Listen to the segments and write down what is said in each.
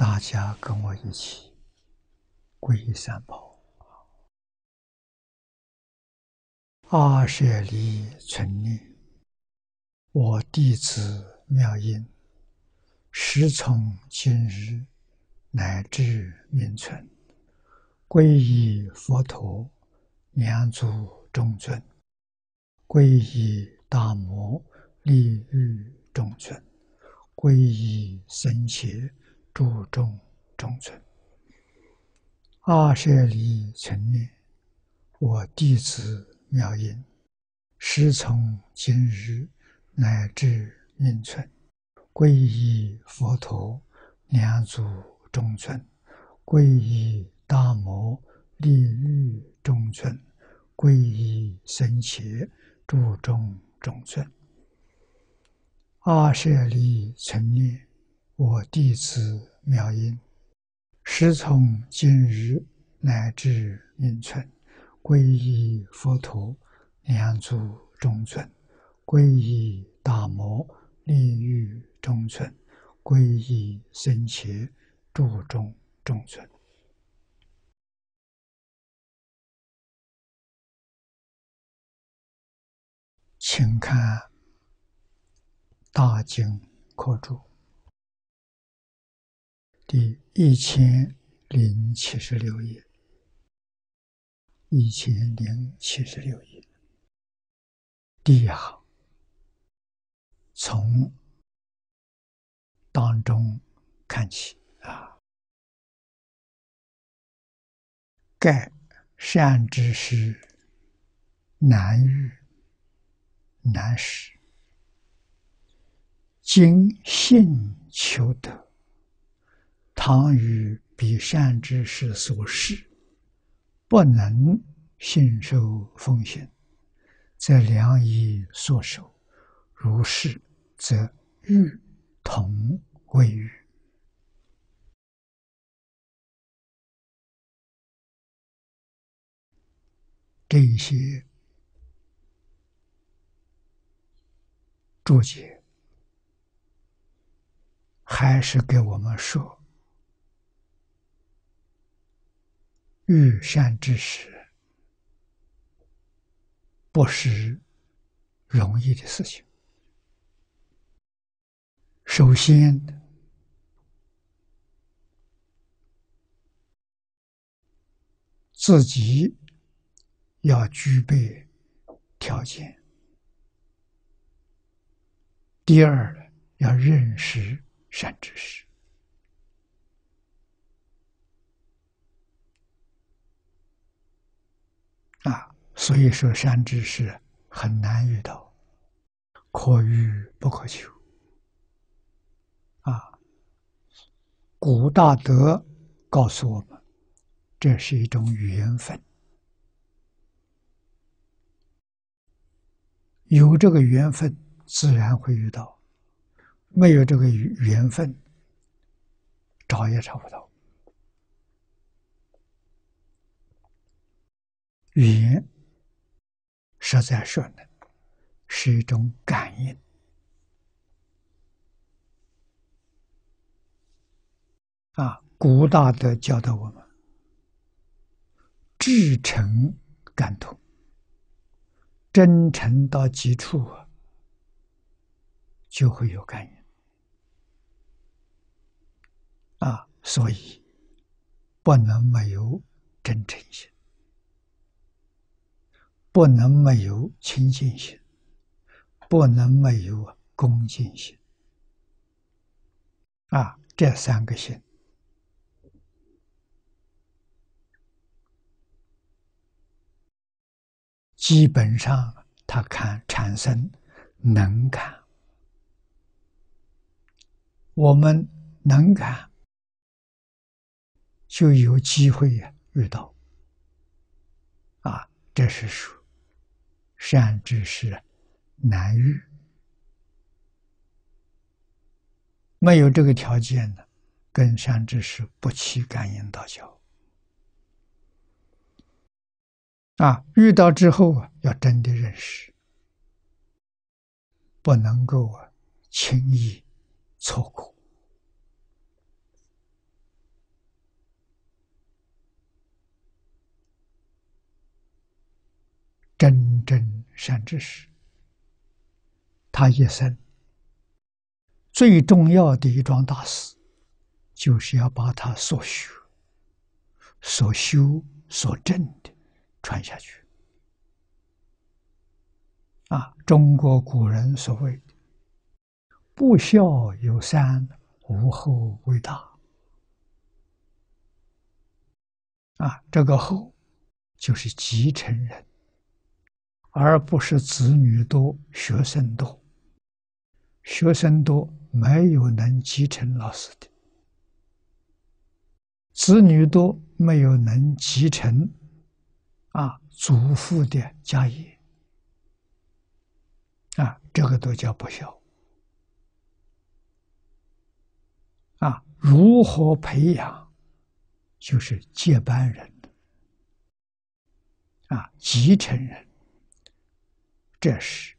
大家跟我一起皈依三宝。阿舍离存念，我弟子妙音。时从今日乃至命存，皈依佛陀、两祖中尊，皈依大摩利欲中尊，皈依僧伽诸众中尊。阿舍离存念，我弟子妙音，师从今日乃至命存。皈依佛陀，两祖中尊；皈依大摩利欲中尊；皈依僧伽诸众中尊。阿舍利存念，我弟子妙音，师从今日乃至命存，皈依佛陀，两祖中尊；皈依大摩利欲。中尊，皈依僧伽，注中中尊，请看《大经科注》第一千零七十六页，一千零七十六页，第一行。从。当中看起。啊，盖善知识难遇难识，今信求得，倘与彼善知识所示，不能信受奉行，则良以所守；如是，则欲。同位语，这些注解还是给我们说，遇善之时不是容易的事情。首先，自己要具备条件；第二，要认识善知识啊。所以说，善知识很难遇到，可遇不可求。啊，古大德告诉我们，这是一种缘分。有这个缘分，自然会遇到；没有这个缘分，找也找不到。语言，实在说呢，是一种感应。啊，古大德教导我们，至诚感通，真诚到极处，就会有感应。啊，所以不能没有真诚心，不能没有清净心，不能没有恭敬心。啊，这三个心。基本上，他看产生能感，我们能感，就有机会遇到。啊，这是属善知识难遇，没有这个条件的，跟善知识不起感应道交啊！遇到之后啊，要真的认识，不能够啊轻易错过。真正善知识，他一生最重要的一桩大事。就是要把他所学、所修、所证的传下去。啊，中国古人所谓“不孝有三，无后为大”。啊，这个后就是继承人，而不是子女多、学生多。学生多，没有能继承老师的。子女多，没有能继承啊祖父的家业啊，这个都叫不孝啊。如何培养？就是接班人啊，继承人，这是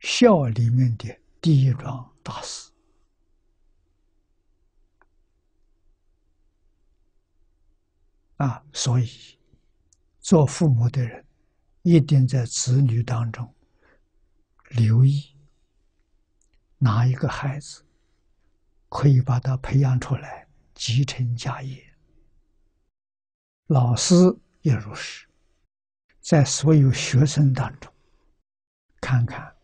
孝里面的第一桩大事。啊，所以做父母的人一定在子女当中留意哪一个孩子可以把他培养出来继承家业。老师也如是，在所有学生当中看看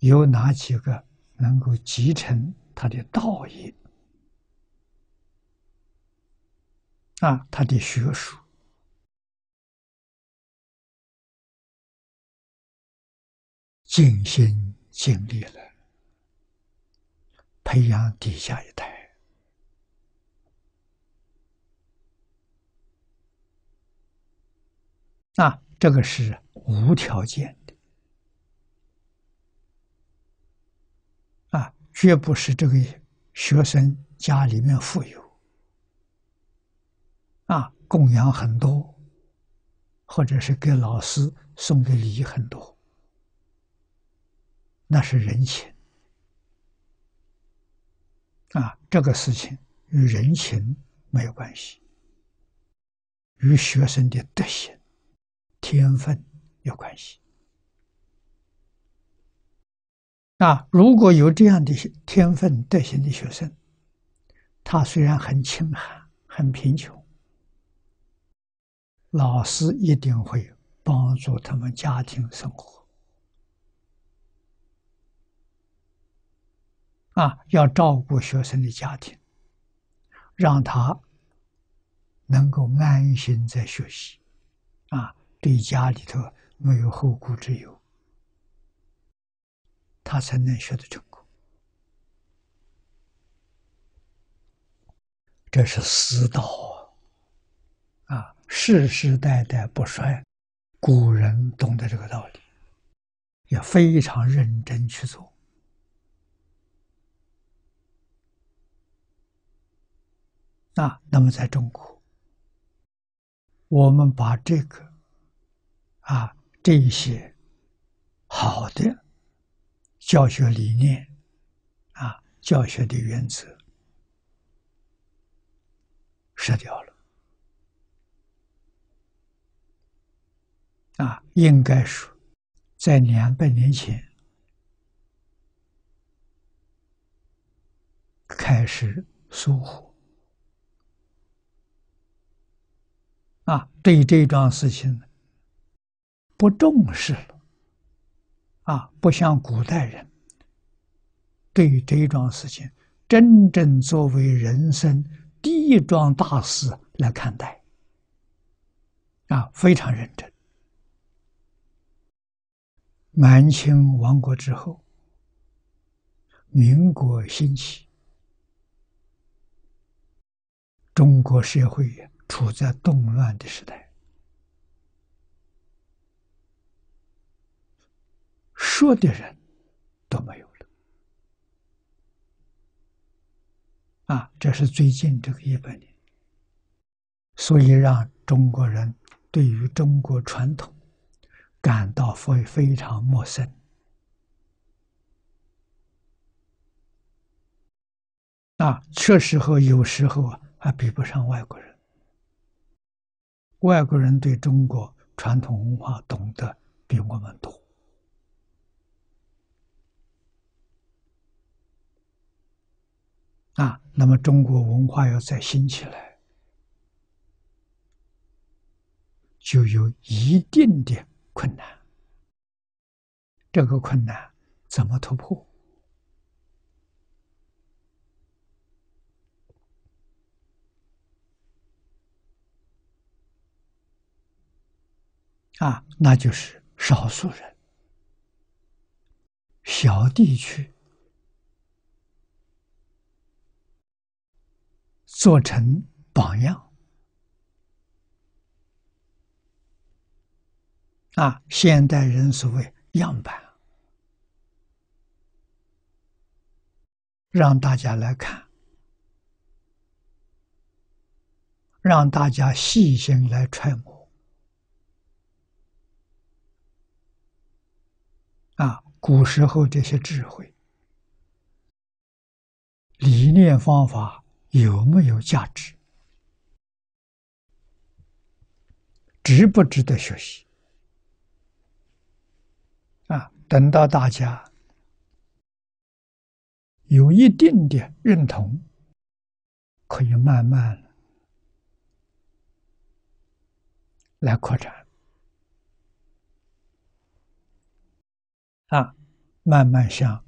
有哪几个能够继承他的道义。啊，他的学术尽心尽力了，培养底下一代。啊，这个是无条件的，啊，绝不是这个学生家里面富有。啊，供养很多，或者是给老师送的礼很多，那是人情。啊，这个事情与人情没有关系，与学生的德行、天分有关系。啊，如果有这样的天分、德行的学生，他虽然很清寒、很贫穷。老师一定会帮助他们家庭生活，啊，要照顾学生的家庭，让他能够安心在学习，啊，对家里头没有后顾之忧，他才能学得成功。这是师道啊。世世代代不衰，古人懂得这个道理，也非常认真去做。啊，那么在中国，我们把这个啊这一些好的教学理念啊教学的原则失掉了。啊，应该说，在两百年前开始疏忽啊，对这桩事情不重视了啊，不像古代人对于这一桩事情真正作为人生第一桩大事来看待啊，非常认真。满清亡国之后，民国兴起，中国社会处在动乱的时代，说的人都没有了啊，这是最近这个一百年，所以让中国人对于中国传统感到非非常陌生。啊，确实和有时候啊，还比不上外国人。外国人对中国传统文化懂得比我们多。啊，那么中国文化要再兴起来，就有一定的困难。这个困难怎么突破？啊，那就是少数人、小地区。做成榜样啊！现代人所谓样板，让大家来看，让大家细心来揣摩啊！古时候这些智慧、理念、方法。有没有价值？值不值得学习？啊，等到大家有一定的认同，可以慢慢来扩展，啊，慢慢向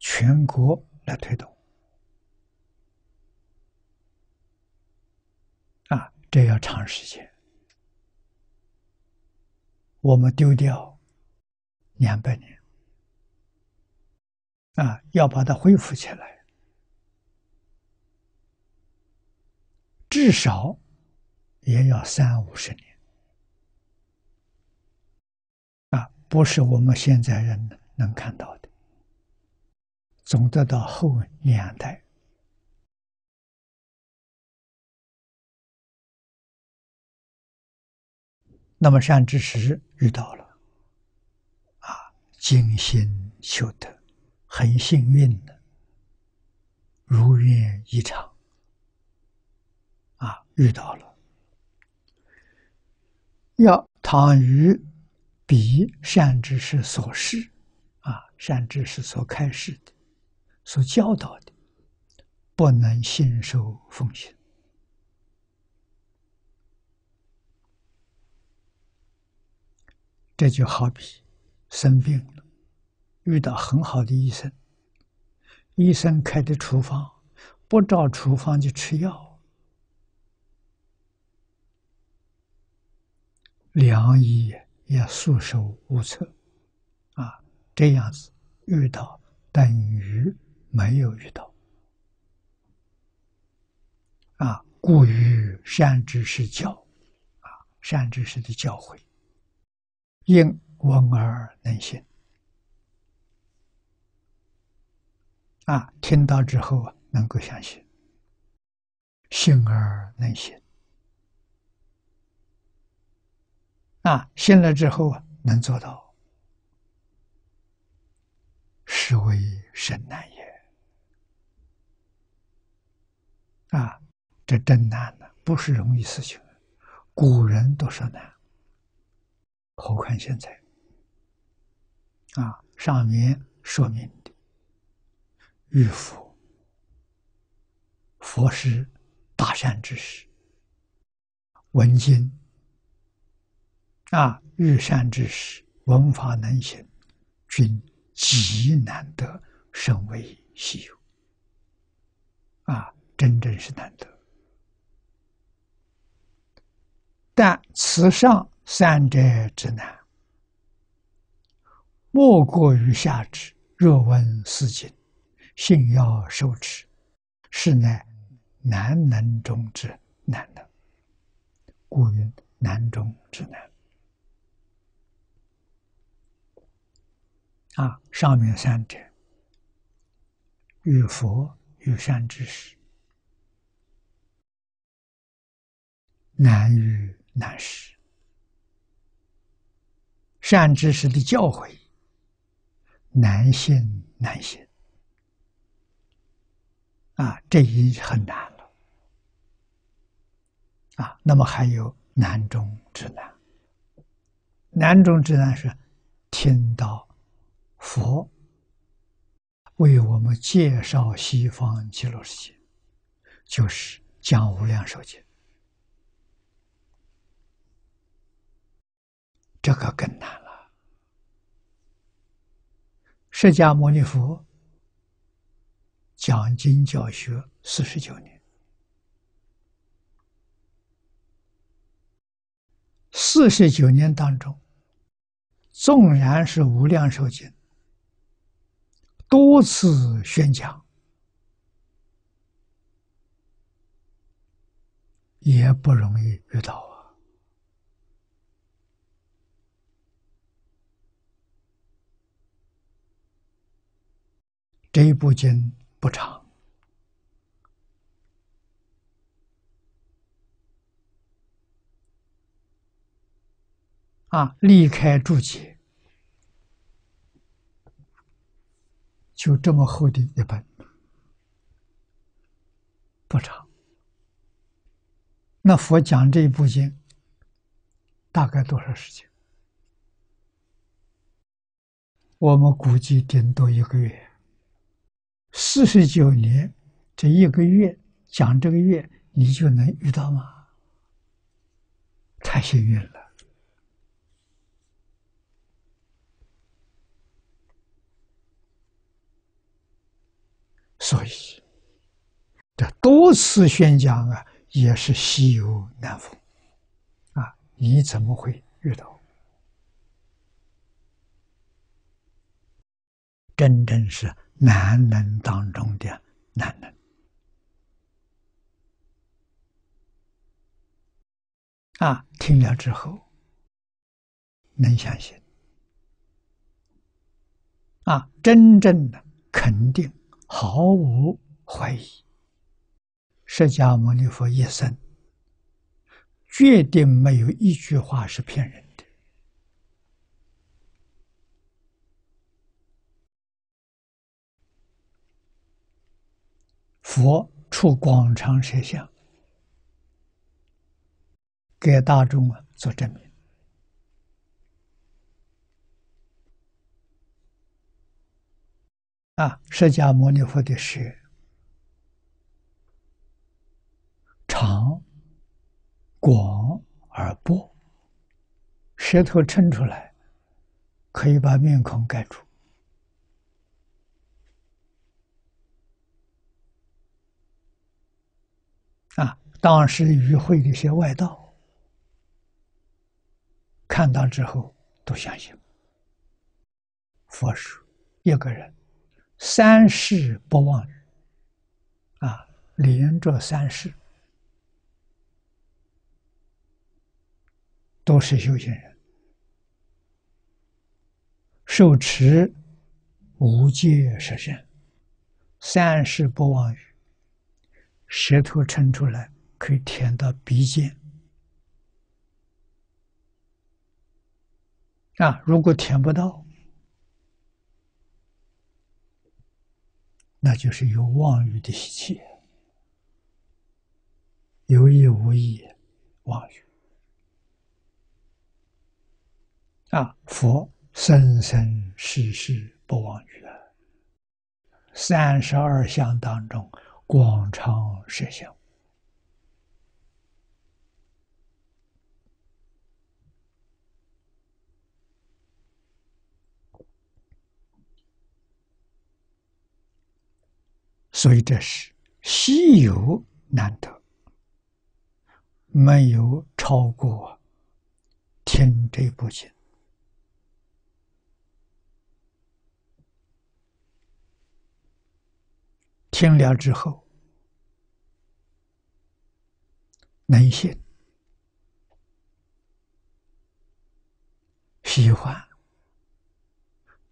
全国来推动。这要长时间，我们丢掉两百年。啊，要把它恢复起来，至少也要三五十年。啊，不是我们现在人能看到的，总得到后两代。那么善知识遇到了，啊，精心修得，很幸运的，如愿以偿，啊，遇到了，要倘于彼善知识所示，啊，善知识所开示的，所教导的，不能信受奉行。这就好比生病了，遇到很好的医生，医生开的处方不照处方就吃药，良医也束手无策，啊，这样子遇到等于没有遇到，啊，故于善知识教，啊，善知识的教诲。应闻而能信啊！听到之后啊，能够相信；信而能行啊！信了之后啊，能做到，是为甚难也啊！这真难呐，不是容易事情。古人都说难。何况现在啊，上面说明的遇佛，佛是大善之识，闻经啊，日善之识，闻法能行，均极难得，甚为稀有啊，真正是难得。但此上。三者之难莫过于下旨，若问世间，信要受持，是乃难能中之难的，故云难中之难。啊，上面三者。与佛有善知识。难于难时。善知识的教诲难信难信啊，这已很难了啊。那么还有难中之难，难中之难是听到佛为我们介绍西方极乐世界，就是讲无量寿经。这个更难了。释迦牟尼佛讲经教学四十九年，四十九年当中，纵然是无量寿经多次宣讲，也不容易遇到。这一部经不长啊，离开注解，就这么厚的一本，不长。那佛讲这一部经，大概多少时间？我们估计顶多一个月。四十九年，这一个月讲这个月，你就能遇到吗？太幸运了。所以，这多次宣讲啊，也是稀有难逢啊！你怎么会遇到？真正是。难能当中的难能啊！听了之后能相信啊，真正的肯定，毫无怀疑。释迦牟尼佛一生决定没有一句话是骗人。佛出广长舌相，给大众啊做证明。啊，释迦牟尼佛的舌长、广而薄，舌头撑出来，可以把面孔盖住。啊！当时与会的一些外道看到之后都相信。佛说：“一个人三世不忘，啊，连着三世都是修行人，受持无戒实现，三世不忘语。”舌头撑出来可以舔到鼻尖啊！如果舔不到，那就是有妄语的习气，有意无意妄语啊！佛生生世世不妄语啊！三十二相当中。广长舌相，所以这是稀有难得，没有超过听这部经。听了之后，能信、喜欢、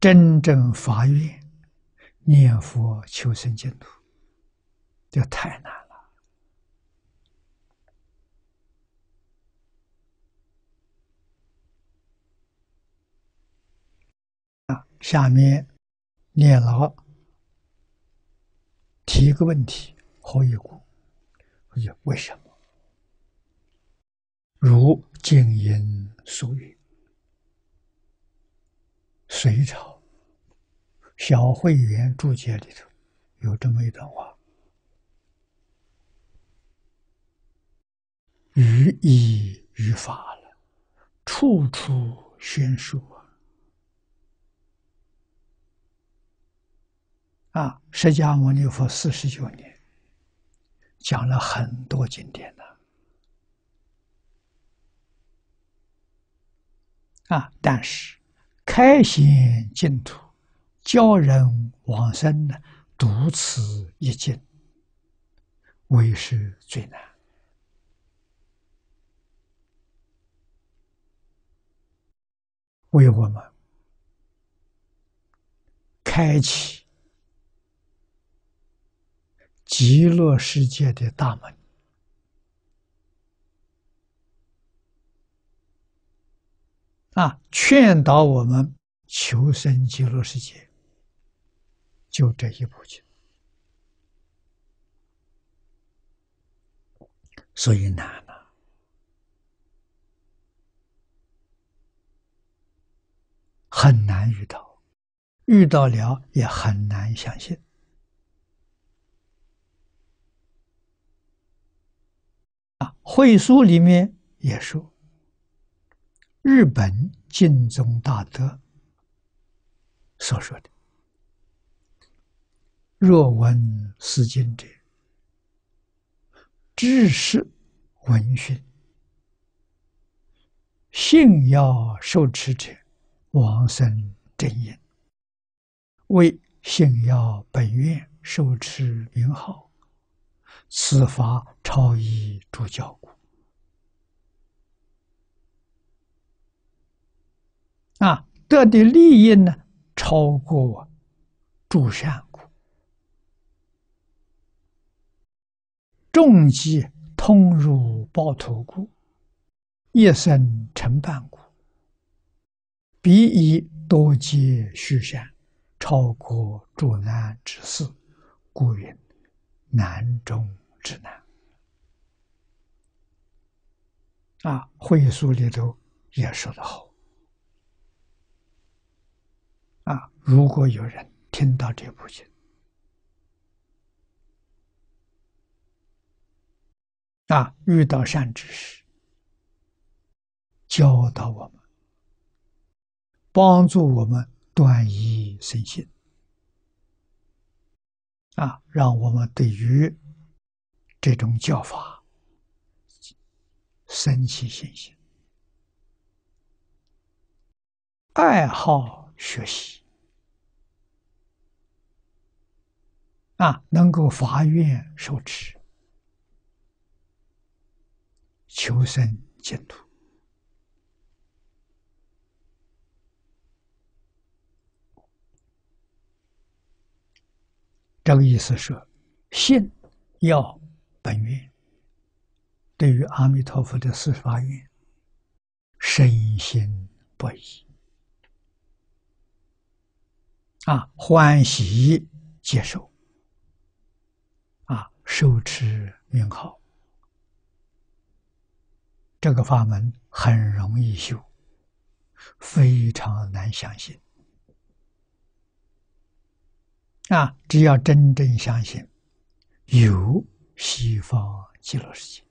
真正发愿念佛求生净土，这太难了。啊，下面念老提一个问题：何以故？为什么？如静音所云，隋朝小会员注解里头有这么一段话。语义于法了，处处宣说啊！”，释迦牟尼佛四十九年讲了很多经典的。啊！但是开显净土、教人往生呢，独此一经，为是最难。为我们开启极乐世界的大门。啊！劝导我们求生极乐世界，就这一部经，所以难了，很难遇到，遇到了也很难相信。啊，会书里面也说。日本净宗大德所说的：“若闻思经者，知识闻讯，信要受持者，往生正因。为信要本愿受持名号，此法超一诸教故。”啊，得的利益呢，超过诸善故，重疾通入报头故，一生成半故，彼以多劫虚善，超过诸难之事，故云难中之难。啊，会书里头也说得好。啊！如果有人听到这部经，啊，遇到善知识，教导我们，帮助我们断疑生信，啊，让我们对于这种教法生起信心，爱好学习。啊，能够发愿受持，求生净土。这个意思是，信要本愿，对于阿弥陀佛的四十八愿，深信不疑，啊，欢喜接受。啊受持名号，这个法门很容易修，非常难相信。啊，只要真正相信，有西方极乐世界，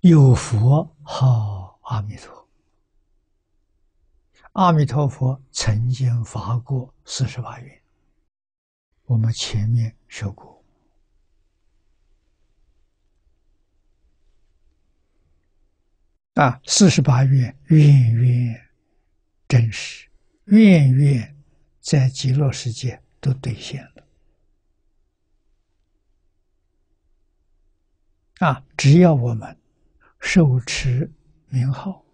有佛号阿弥陀，阿弥陀佛曾经发过四十八愿。我们前面说过，啊，四十八愿，愿愿真实，愿愿在极乐世界都兑现了。啊，只要我们手持名号，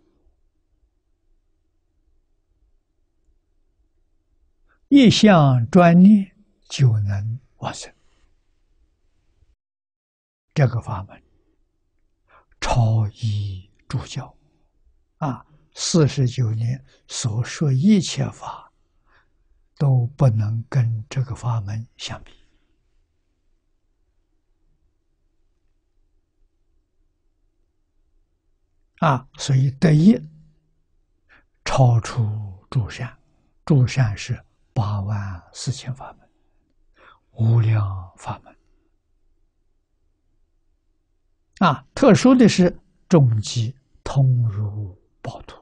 一向专念。就能完成这个法门，超一助教啊，四十九年所说一切法，都不能跟这个法门相比。啊，所以得一超出诸善，诸善是八万四千法门，无量法门。啊，特殊的是重疾通入宝土，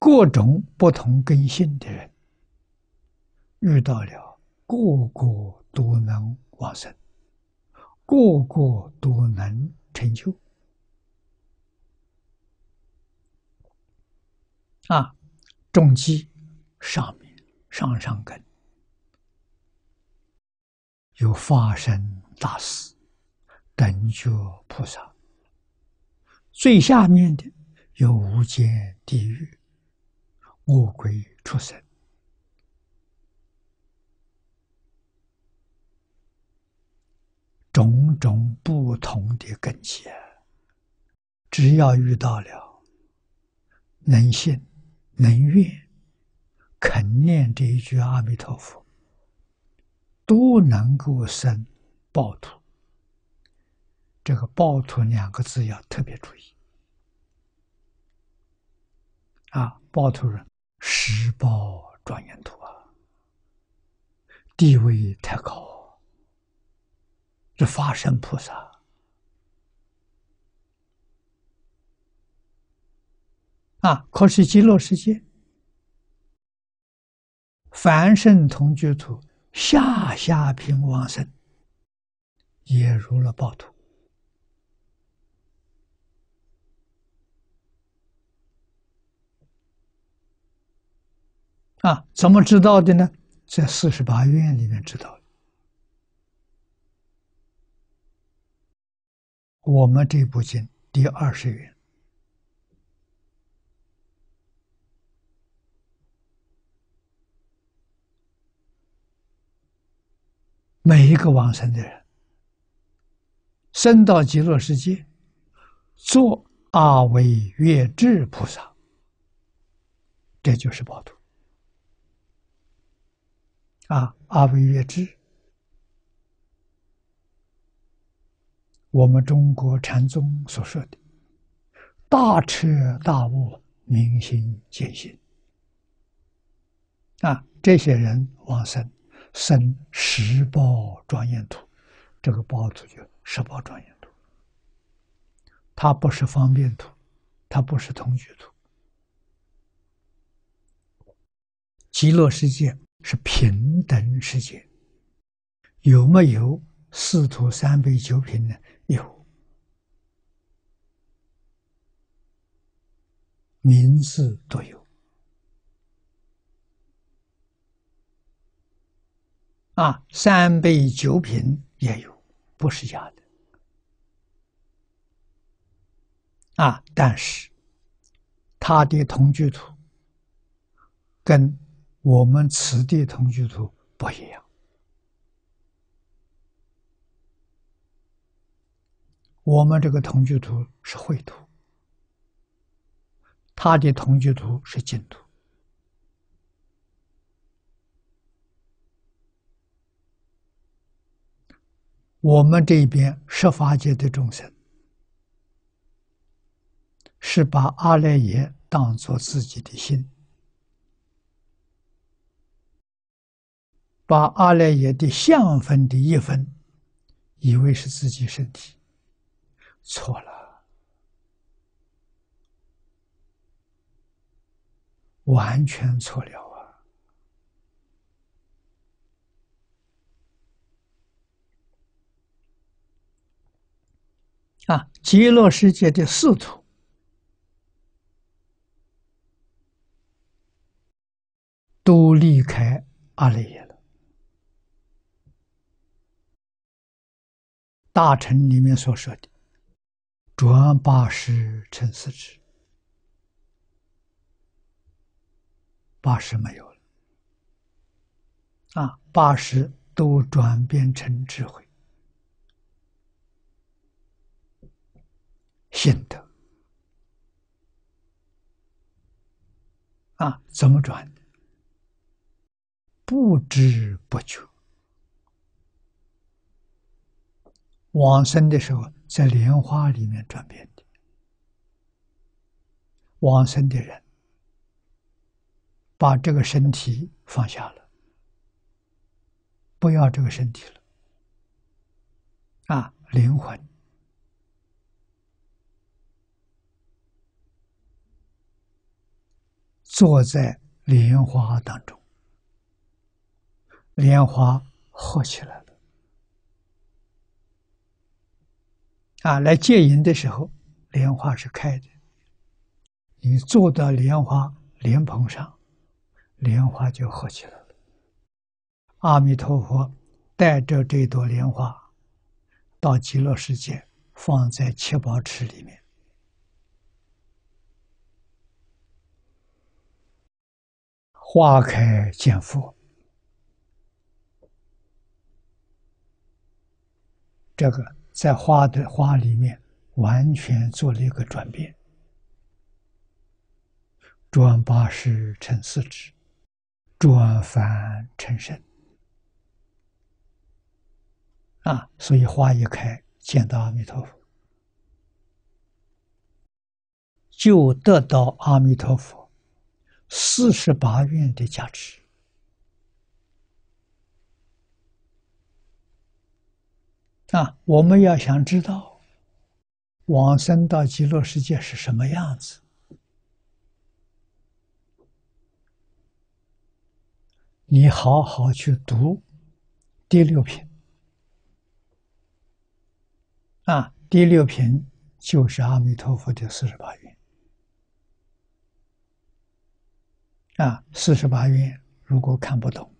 各种不同根性的人遇到了，个个都能往生。个个都能成就啊！重基上面上上根有法身大士、等觉菩萨，最下面的有无间地狱、恶鬼畜生。种种不同的根基，只要遇到了能信、能愿、肯念这一句阿弥陀佛，都能够生报土。这个“报土”两个字要特别注意啊！报土人十报庄严土啊，地位太高。这法身菩萨啊！可是极乐世界凡圣同居土下下品往生，也入了报土啊！怎么知道的呢？在四十八愿里面知道。我们这部经第二十愿，每一个往生的人，生到极乐世界，做阿惟越智菩萨，这就是宝土啊！阿惟越智。我们中国禅宗所说的“大彻大悟，明心见性”，啊，这些人往生生十宝庄严土，这个宝土就十宝庄严土，它不是方便土，它不是同居土，极乐世界是平等世界，有没有四徒三杯九品呢？有名字都有啊，三杯九品也有，不是假的啊。但是他的同居图跟我们此地同居图不一样。我们这个同居图是绘图，他的同居图是净土。我们这边十法界的众生，是把阿赖耶当做自己的心，把阿赖耶的相分的一分，以为是自己身体。错了，完全错了啊！啊，极乐世界的四土都离开阿赖耶了大臣里面所说的“转八十成四十”，八十没有了。啊，八十都转变成智慧、心得啊，怎么转？不知不觉。往生的时候在莲花里面转变的。往生的人把这个身体放下了，不要这个身体了，啊，灵魂。坐在莲花当中，莲花合起来了。啊，来戒淫的时候，莲花是开的。你坐到莲花莲蓬上，莲花就合起来了。阿弥陀佛带着这朵莲花到极乐世界，放在七宝池里面。花开见佛，这个在花的花里面完全做了一个转变，转八十成四智，转凡成圣啊！所以花一开，见到阿弥陀佛，就得到阿弥陀佛。四十八愿的价值啊！我们要想知道往生到极乐世界是什么样子，你好好去读第六品啊！第六品就是阿弥陀佛的四十八愿。啊，四十八愿，如果看不懂，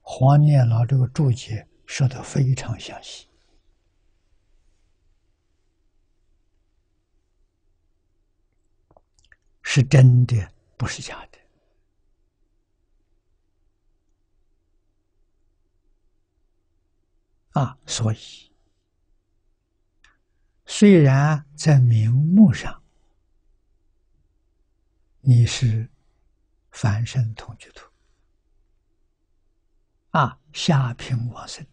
黄念老这个注解说的非常详细，是真的，不是假的。啊，所以虽然在名目上。你是凡圣同居土啊，下品往生。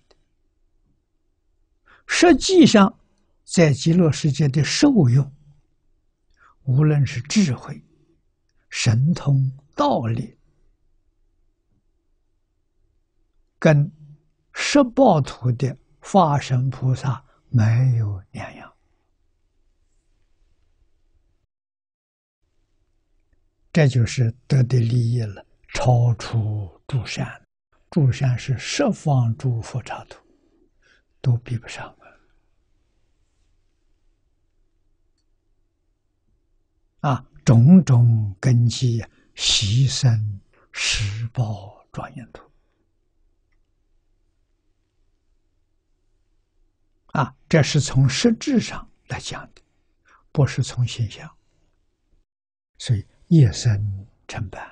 实际上，在极乐世界的受用，无论是智慧、神通、道力，跟十报土的化身菩萨没有两样。这就是得的利益了，超出诸山，诸山是十方诸佛刹土，都比不上啊！啊，种种根基，牺牲十报庄严土，啊，这是从实质上来讲的，不是从形象，所以。一生成办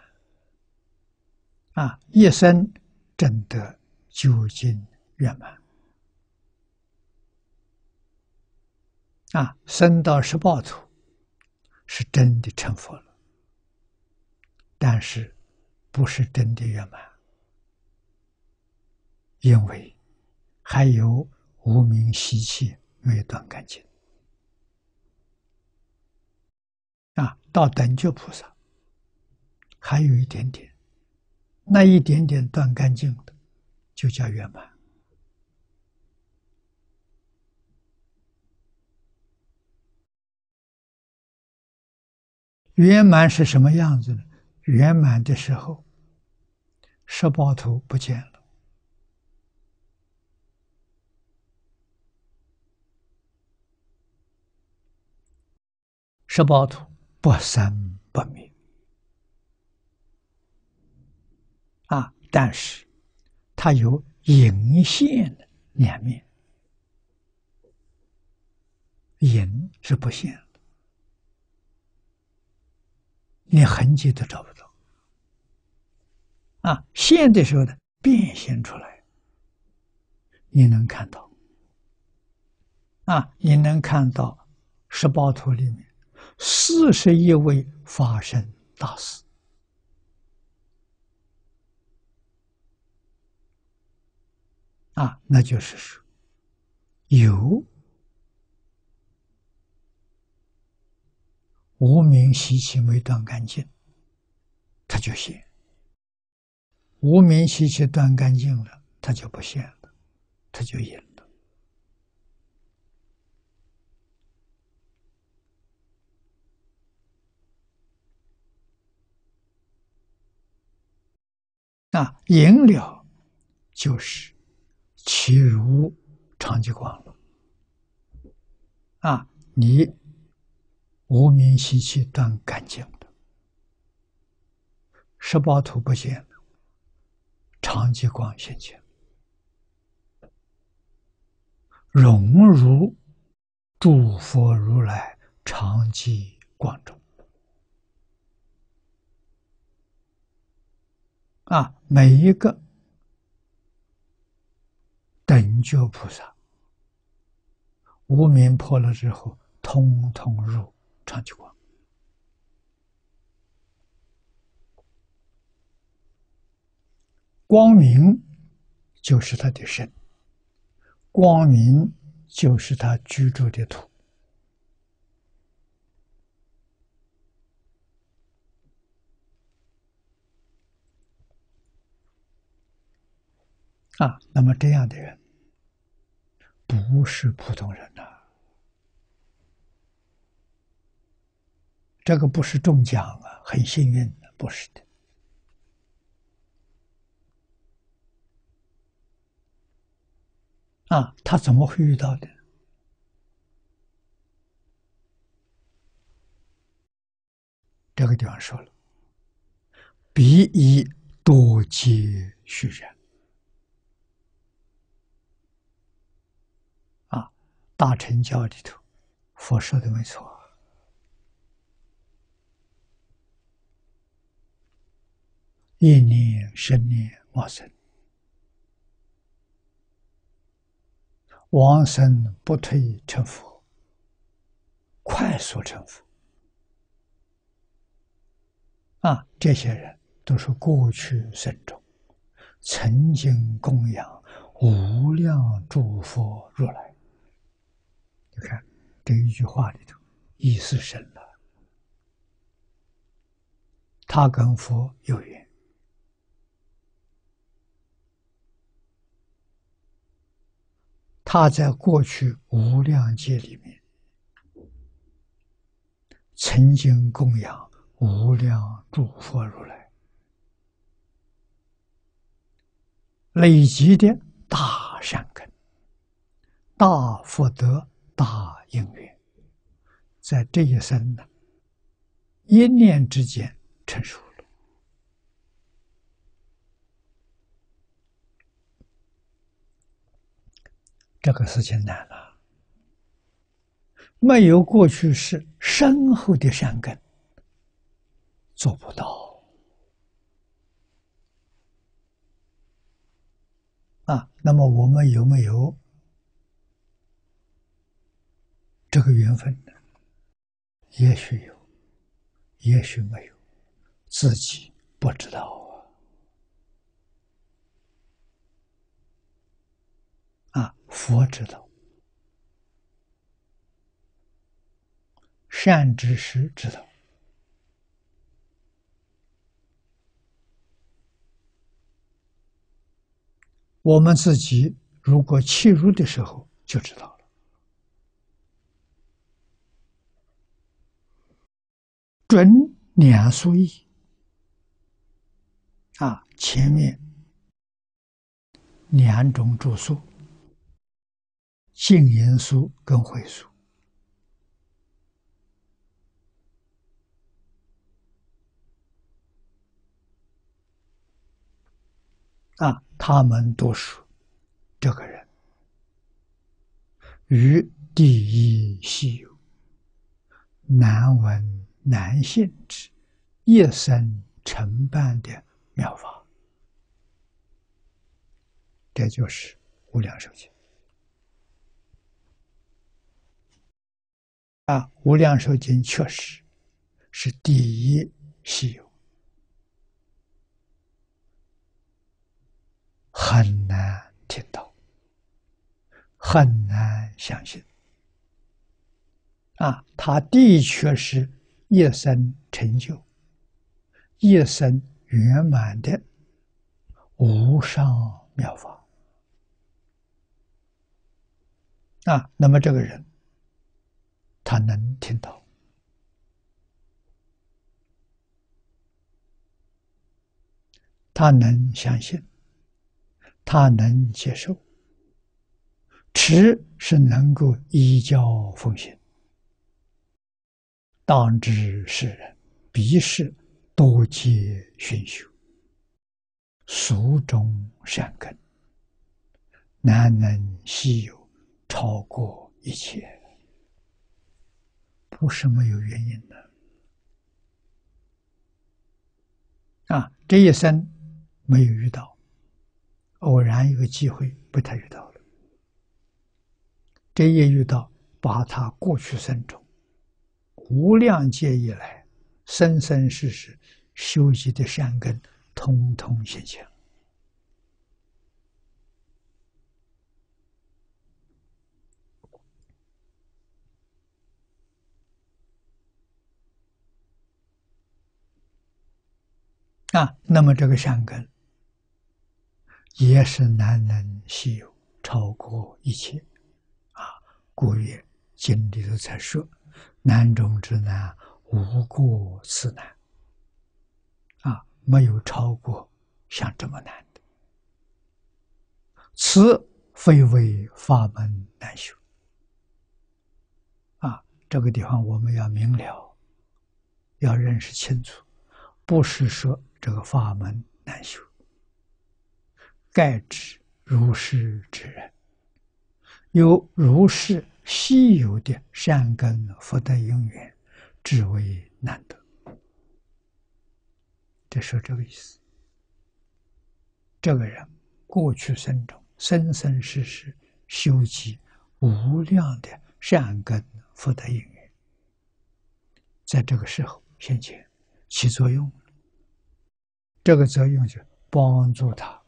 啊！一生真得究竟圆满啊！生到十报土是真的成佛了，但是不是真的圆满，因为还有无名习气没断干净。啊，到等觉菩萨还有一点点，那一点点断干净的，就叫圆满。圆满是什么样子呢？圆满的时候，十八图不见了，十八图。不生不灭啊！但是它有隐现的两面，隐是不现的，连痕迹都找不到啊！现的时候呢，变现出来，你能看到啊！你能看到十八图里面。四十一位发生大事啊，那就是说有无名习气没断干净，他就现；无名习气断干净了，他就不现了，他就隐。啊，引了就是其如常寂光了。啊，你无名习气断干净的，十八图不现了，常寂光现。前，融入诸佛如来常寂光中。啊，每一个等觉菩萨，无名破了之后，通通入。长久光。光明就是他的身，光明就是他居住的土。啊，那么这样的人不是普通人呐，这个不是中奖啊，很幸运的，不是的。啊，他怎么会遇到的？这个地方说了，彼以多劫续然。大乘教里头，佛说的没错。一念生念往生，往生不退成佛，快速成佛。啊，这些人都是过去生中曾经供养无量诸佛如来。你看这一句话里头，意思深了。他跟佛有缘，他在过去无量劫里面，曾经供养无量诸佛如来，累积的大善根、大福德。大因缘，在这一生呢，一念之间成熟了。这个事情难了，没有过去是深厚的善根，做不到。啊，那么我们有没有？这个缘分呢，也许有，也许没有，自己不知道啊。啊，佛知道，善知识知道，我们自己如果切入的时候就知道了。准两书义啊，前面两种住宿，净言书跟会书啊，他们都说这个人于第一稀有，难闻。难信之一生承办的妙法，这就是无量寿经。啊，《无量寿经》确实是第一稀有，很难听到，很难相信。啊，他的确是一生成就、一生圆满的无上妙法。啊，那么这个人，他能听到，他能相信，他能接受，持是能够依教奉行，当知世人必是多皆熏修，俗中善根，难能稀有。超过一切，不是没有原因的。啊，这一生没有遇到，偶然一个机会被他遇到了。这一遇到，把他过去生中无量劫以来生生世世修习的善根，通通现前。啊，那么这个善根也是难能稀有，超过一切。啊，古月经里头才说：“难中之难，无过此难。”啊，没有超过像这么难的。此非为法门难修。啊，这个地方我们要明了，要认识清楚，不是说。这个法门难修，盖指如是之人，有如是稀有的善根福德因缘，只为难得。这说这个意思。这个人过去生中生生世世修集无量的善根福德因缘，在这个时候现前起作用。这个作用就帮助他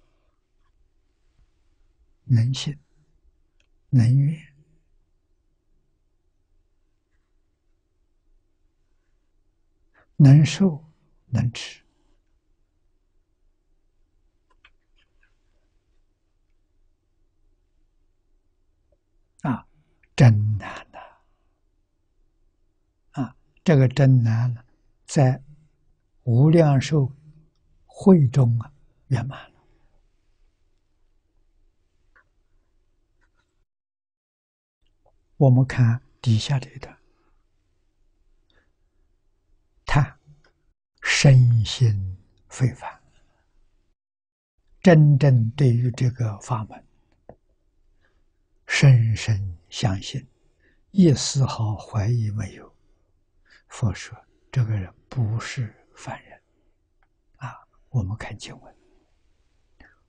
能信、能愿能受、能持啊，真难呐！啊，这个真难了，在无量寿。会中啊，圆满了。我们看底下这一段，他身心非凡，真正对于这个法门深深相信，一丝毫怀疑没有。佛说，这个人不是凡人。我们看经文：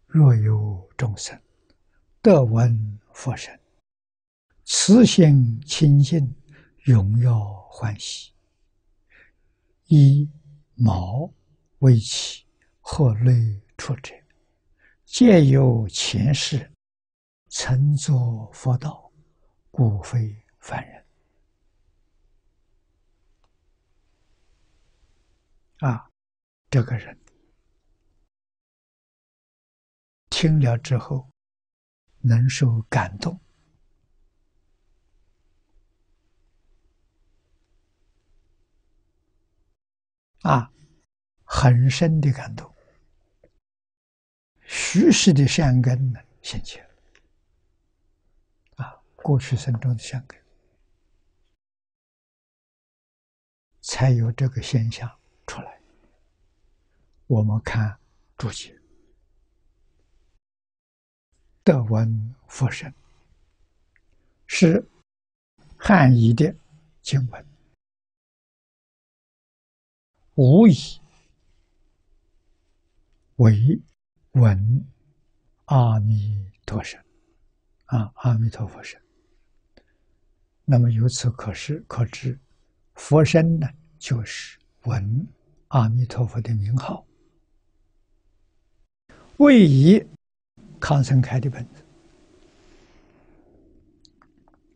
若有众生得闻佛声，慈心清净，荣耀欢喜，以毛为起，何类出者？皆有前世曾作佛道，故非凡人。啊，这个人。听了之后，能受感动啊，很深的感动，虚实的善根呢现前啊，过去生中的相根，才有这个现象出来。我们看注解。德文佛声，是汉译的经文，无以为闻阿弥陀声啊，阿弥陀佛声，那么由此可知，可知佛身呢，就是闻阿弥陀佛的名号。为以康生开的本子，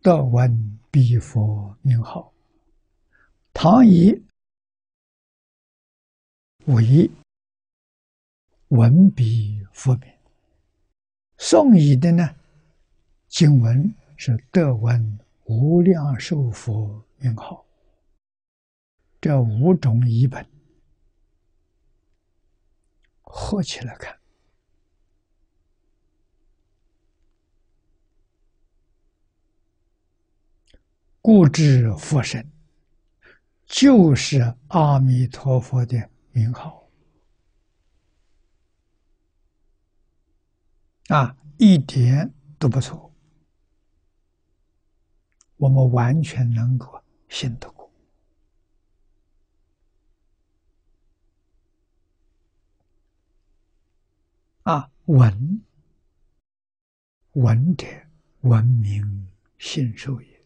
得闻彼佛名号。唐以为闻彼佛名，宋以的呢经文是德文无量寿佛名号。这五种译本合起来看。故知佛身就是阿弥陀佛的名号啊，一点都不错，我们完全能够信得过啊。闻闻者，闻名信受也。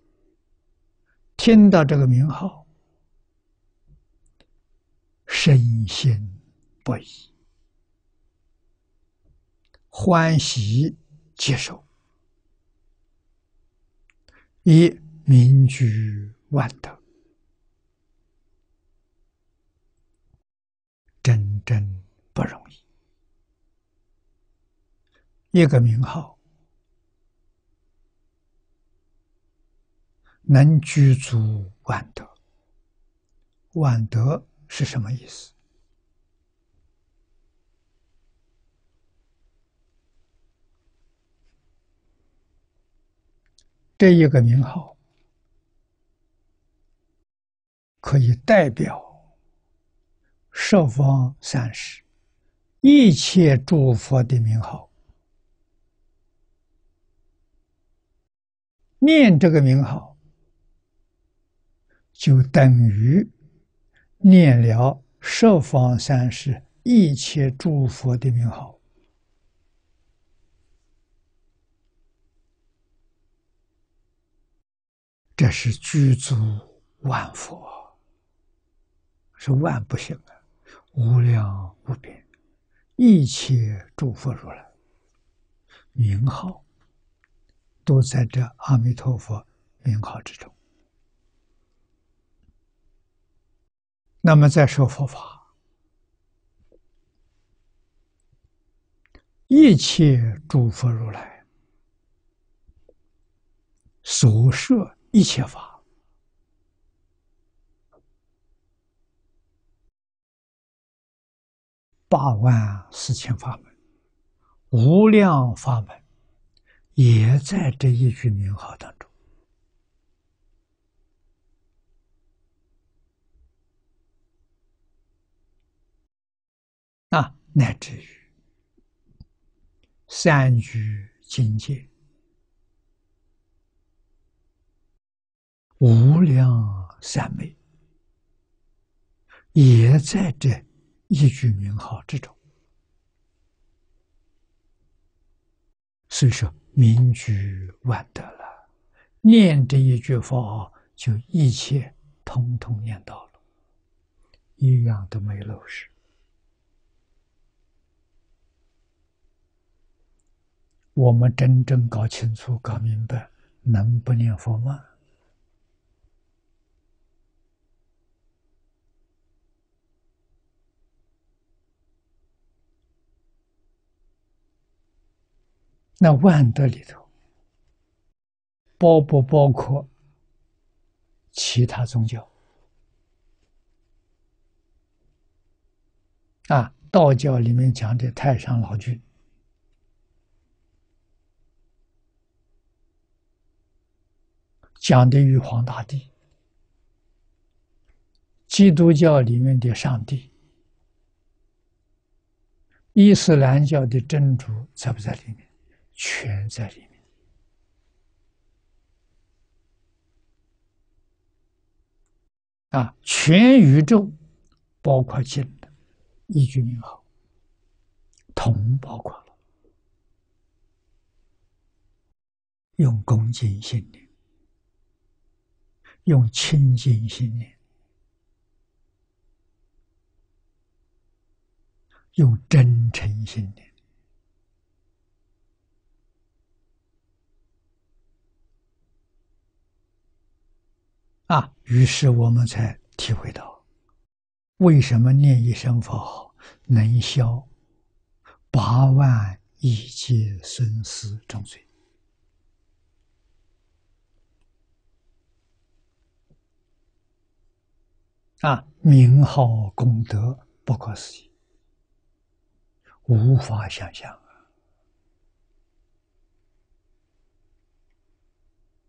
听到这个名号，深信不疑，欢喜接受，以名居万德，真真不容易。一个名号。能具足万德，万德是什么意思？这一个名号可以代表十方三世一切诸佛的名号，念这个名号。就等于念了十方三世一切诸佛的名号，这是具足万佛，是万不行啊，无量无边一切诸佛如来名号，都在这阿弥陀佛名号之中。那么再说佛法，一切诸佛如来所设一切法，八万四千法门，无量法门，也在这一句名号当中。啊，乃至于三居境界、无量三昧，也在这一句名号之中。所以说，名居万德了，念这一句佛号，就一切通通念到了，一样都没漏失。我们真正搞清楚、搞明白，能不念佛吗？那万德里头，包不包括其他宗教？啊，道教里面讲的太上老君。讲的玉皇大帝，基督教里面的上帝，伊斯兰教的真主在不在里面？全在里面。啊，全宇宙包括进的一句名号，同包括了，用恭敬心灵。用清净心念，用真诚心念。啊，于是我们才体会到，为什么念一声佛号能消八万亿劫生死重罪？啊，名号功德不可思议，无法想象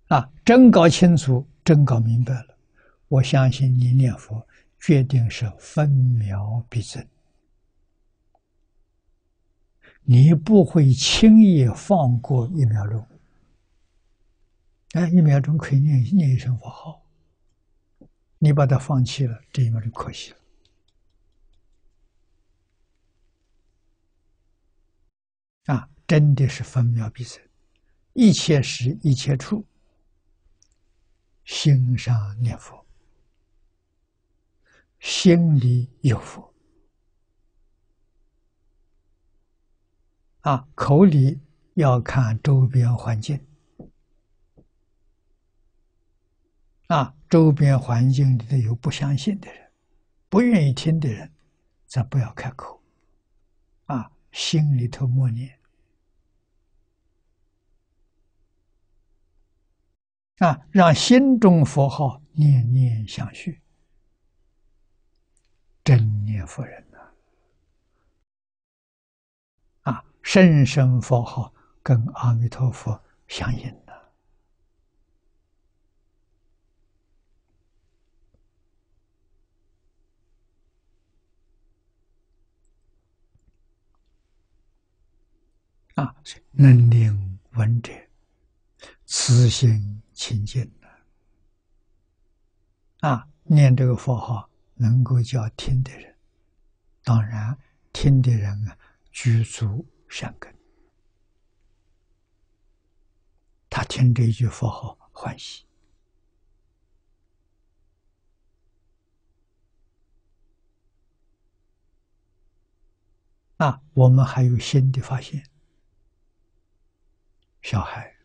啊！啊，真搞清楚。真搞明白了，我相信你念佛决定是分秒必争，你不会轻易放过一秒钟。哎，一秒钟可以念念一声佛号，你把它放弃了，这一秒就可惜了。啊，真的是分秒必争，一切时一切处。心上念佛，心里有佛啊，口里要看周边环境啊，周边环境里头有不相信的人，不愿意听的人，咱不要开口啊，心里头默念。啊，让心中佛号念念相续，真念佛人呐！啊，声声佛号跟阿弥陀佛相应的啊，能令闻者慈心。清净的啊，念这个佛号能够叫听的人，当然听的人啊具足善根，他听这一句佛号欢喜啊。我们还有新的发现，小孩。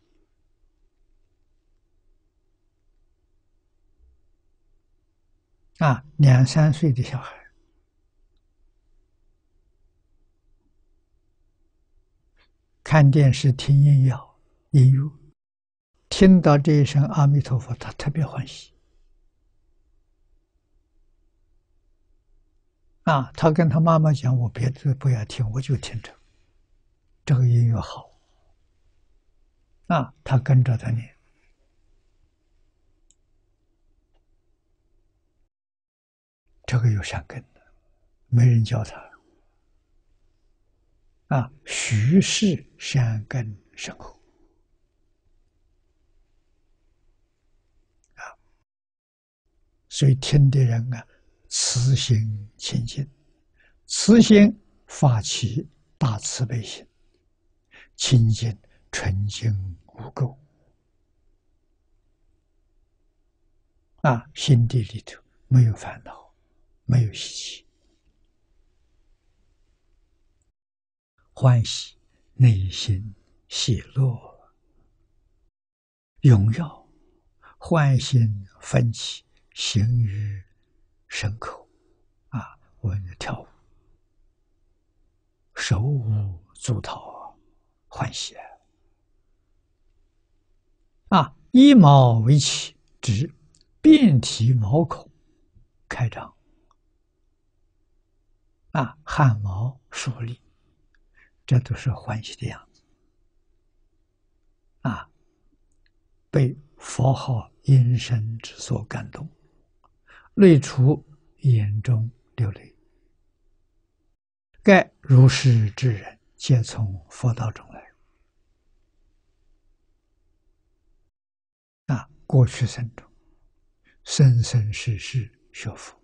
啊，两三岁的小孩看电视听音乐，音乐听到这一声阿弥陀佛，他特别欢喜。啊，他跟他妈妈讲：“我别的不要听，我就听着，这个音乐好。”啊，他跟着他念。这个有善根的，没人教他啊。徐氏善根深厚啊，所以听的人啊，慈心清净，慈心发起大慈悲心，清净纯净无垢啊，心底里头没有烦恼。没有喜气，欢喜内心喜乐，荣耀欢心奋起，行于牲口啊！我们跳舞，手舞足蹈，欢喜啊啊！一毛为起，指遍体毛孔开张。啊，汗毛竖立，这都是欢喜的样子。啊，被佛号音声之所感动，泪出眼中流泪。盖如是之人，皆从佛道中过去生中，生生世世学佛，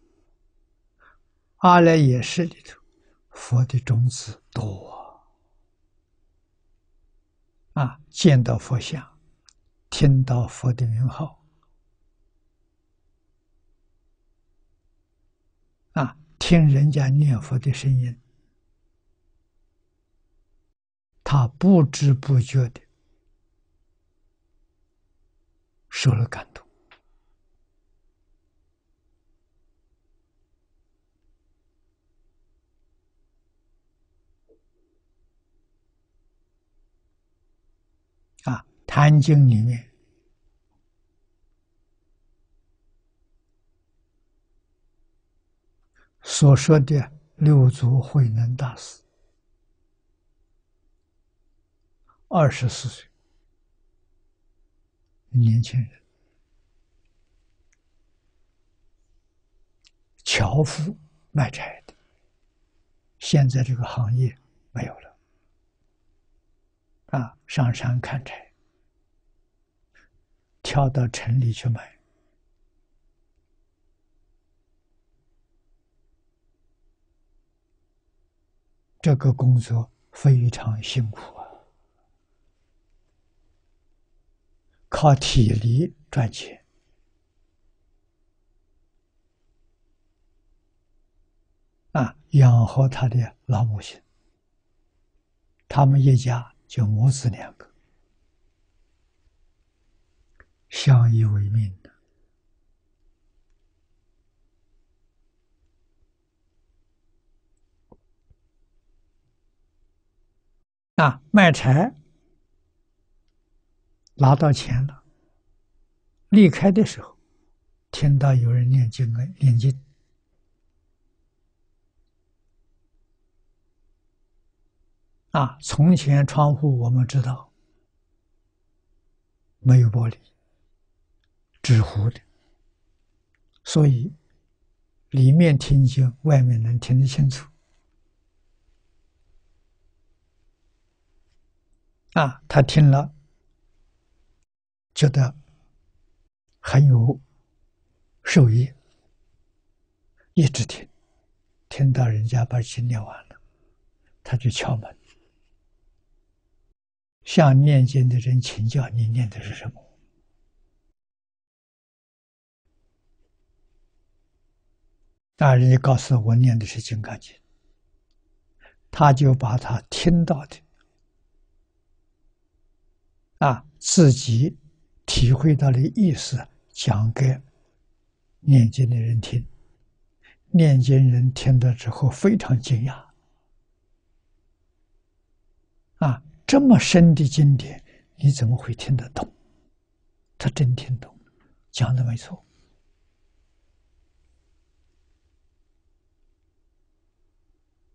阿赖耶识里头，佛的种子多啊，啊，见到佛像，听到佛的名号，啊，听人家念佛的声音，他不知不觉的。受了感动。啊，《坛经》里面。所说的六祖慧能大师，二十四岁，年轻人，樵夫卖柴的，现在这个行业没有了，啊，上山砍柴，跳到城里去买。这个工作非常辛苦啊，靠体力赚钱啊，养活他的老母亲。他们一家就母子两个，相依为命的。啊，卖柴拿到钱了，离开的时候，听到有人念经了，念经。啊，从前窗户我们知道没有玻璃，纸糊的，所以里面听经，外面能听得清楚。啊，他听了，觉得很有受益，一直听，听到人家把经念完了，他就敲门，向念经的人请教：“你念的是什么？”那人家告诉我念的是《金刚经》，他就把他听到的。啊，自己体会到的意思讲给念经的人听，念经人听了之后非常惊讶。啊，这么深的经典，你怎么会听得懂？他真听懂，讲的没错。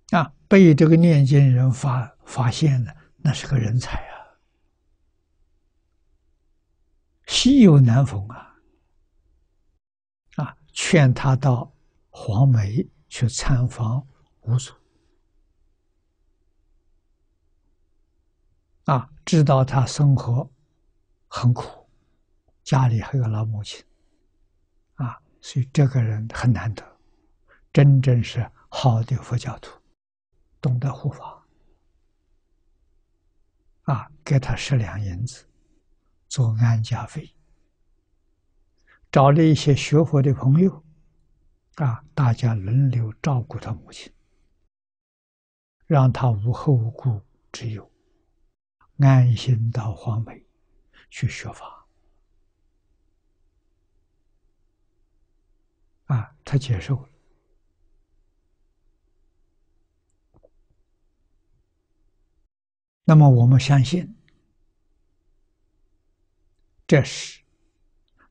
啊，被这个念经人发发现了，那是个人才啊。稀有难逢啊！啊，劝他到黄梅去参访五祖。啊，知道他生活很苦，家里还有老母亲。啊，所以这个人很难得，真正是好的佛教徒，懂得护法。啊，给他十两银子。做安家费，找了一些学佛的朋友，啊，大家轮流照顾他母亲，让他无后顾之忧，安心到黄梅去学法。啊，他接受了。那么我们相信。这是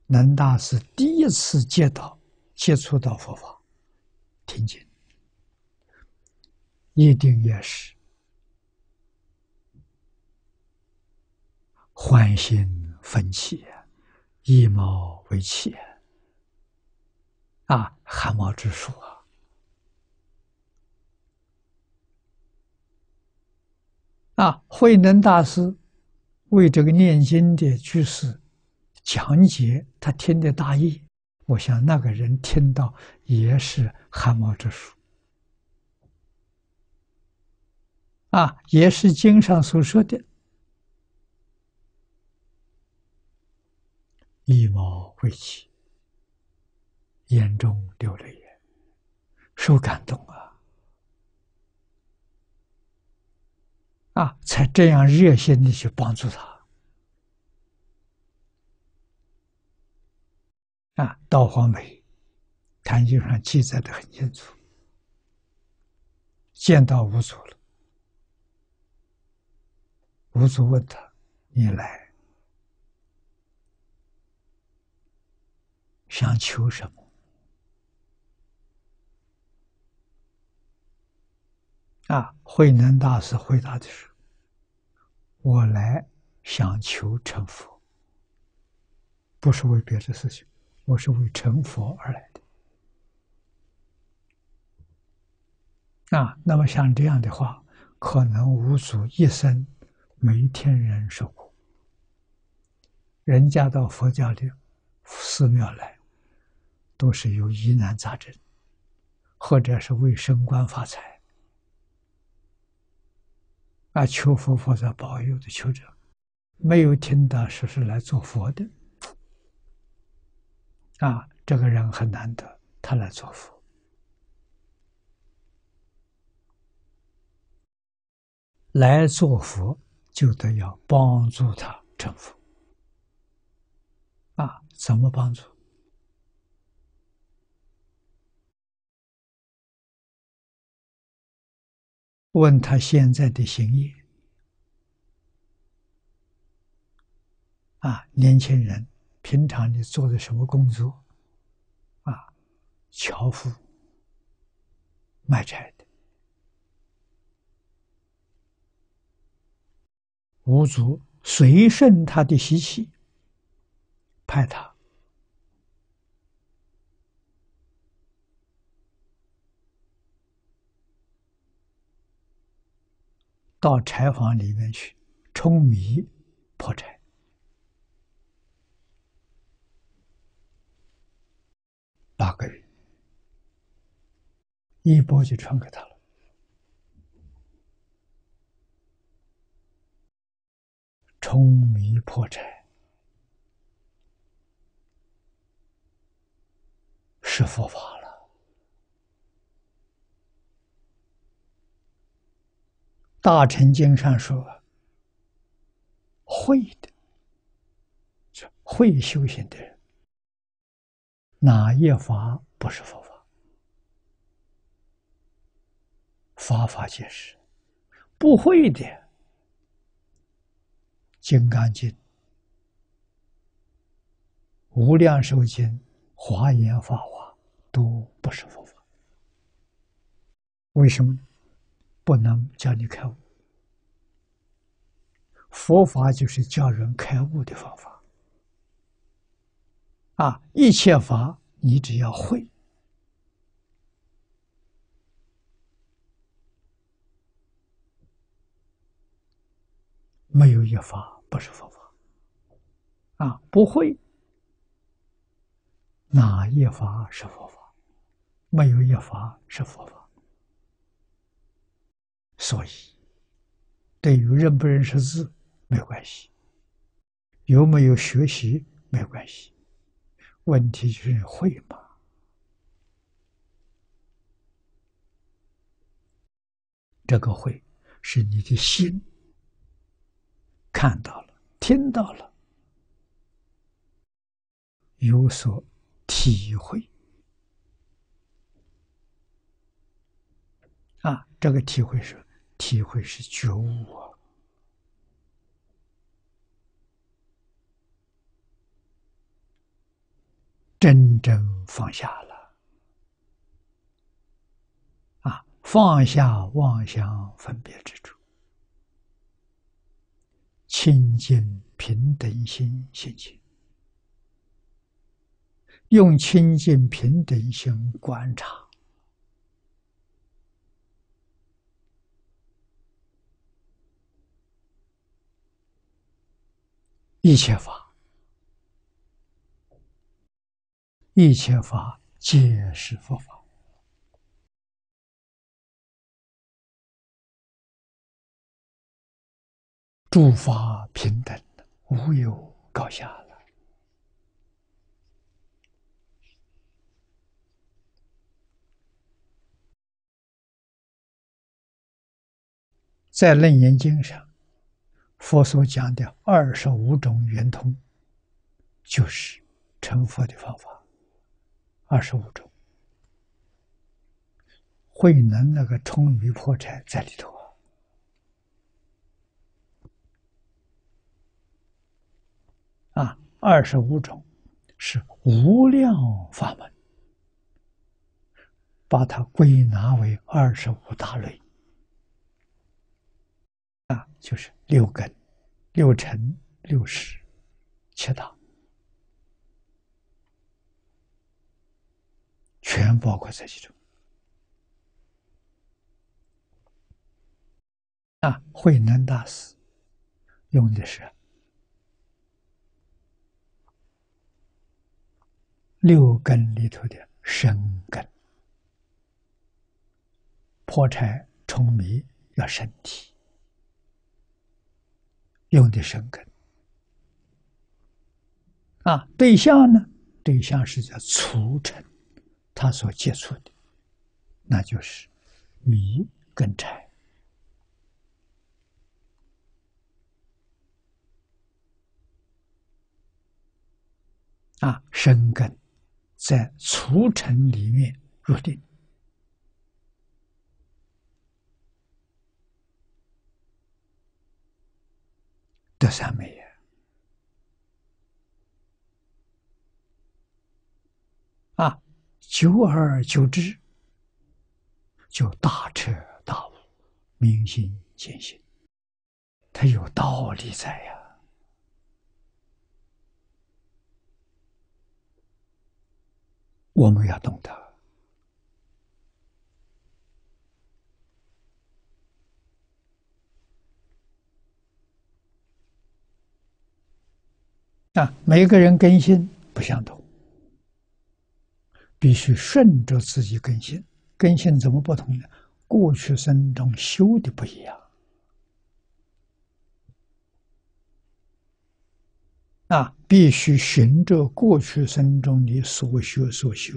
能大师第一次接到、接触到佛法，听经，一定也是欢欣奋起，一毛为起啊，汗毛直竖啊！啊，慧能大师为这个念经的居士。讲解他听的大意，我想那个人听到也是汗毛直竖，啊，也是经上所说的“一毛未起，眼中流泪眼，受感动啊！啊，才这样热心的去帮助他。啊，道黄梅《坛经》上记载的很清楚，见到五祖了，五祖问他：“你来想求什么？”啊，慧能大师回答的是：“我来想求成佛，不是为别的事情，我是为成佛而来的。”啊，那么像这样的话，可能五祖一生没天人受过，人家到佛教的寺庙来，都是有疑难杂症，或者是为升官发财。啊，求佛菩萨保佑的求者，没有听到说是来做佛的，啊，这个人很难得，他来做佛，来做佛就得要帮助他成佛，啊，怎么帮助？问他现在的行业。啊，年轻人，平常你做的什么工作？啊，樵夫、卖柴的。五祖随顺他的习气，派他。到柴房里面去舂米破柴，八个月，一波就传给他了。舂米破柴是佛法了。大乘经上说：“会的，会修行的人，哪一法不是佛法？法法皆是。不会的，《金刚经》《无量寿经》《华严法华》都不是佛法。为什么？”不能叫你开悟，佛法就是叫人开悟的方法。啊，一切法你只要会，没有一法不是佛法。啊，不会，哪一法是佛法？没有一法是佛法。所以，对于认不认识字没关系，有没有学习没关系，问题就是会吗？这个会是你的心看到了、听到了，有所体会啊，这个体会是。体会是觉悟啊，真正放下了。啊，放下妄想分别之处，清净平等心心情，用清净平等心观察。一切法，一切法皆是佛法。诸法平等无有高下了。在楞严经上佛所讲的二十五种圆通就是成佛的方法。二十五种，慧能那个冲于破柴在里头啊！啊，二十五种是无量法门，把它归纳为二十五大类。啊，就是六根、六尘、六识、七大，全包括在其中。啊，慧能大师用的是六根里头的生根，破柴重迷要身体。用的生根啊，对象呢？对象是叫促成他所接触的，那就是米跟柴啊，生根在除尘里面入定。得三昧呀！啊，久而久之，就大彻大悟，明心见性，它有道理在呀。我们要懂得。啊，每个人根性不相同，必须顺着自己根性。根性怎么不同呢？过去生中修的不一样。啊，必须循着过去生中的所学所修。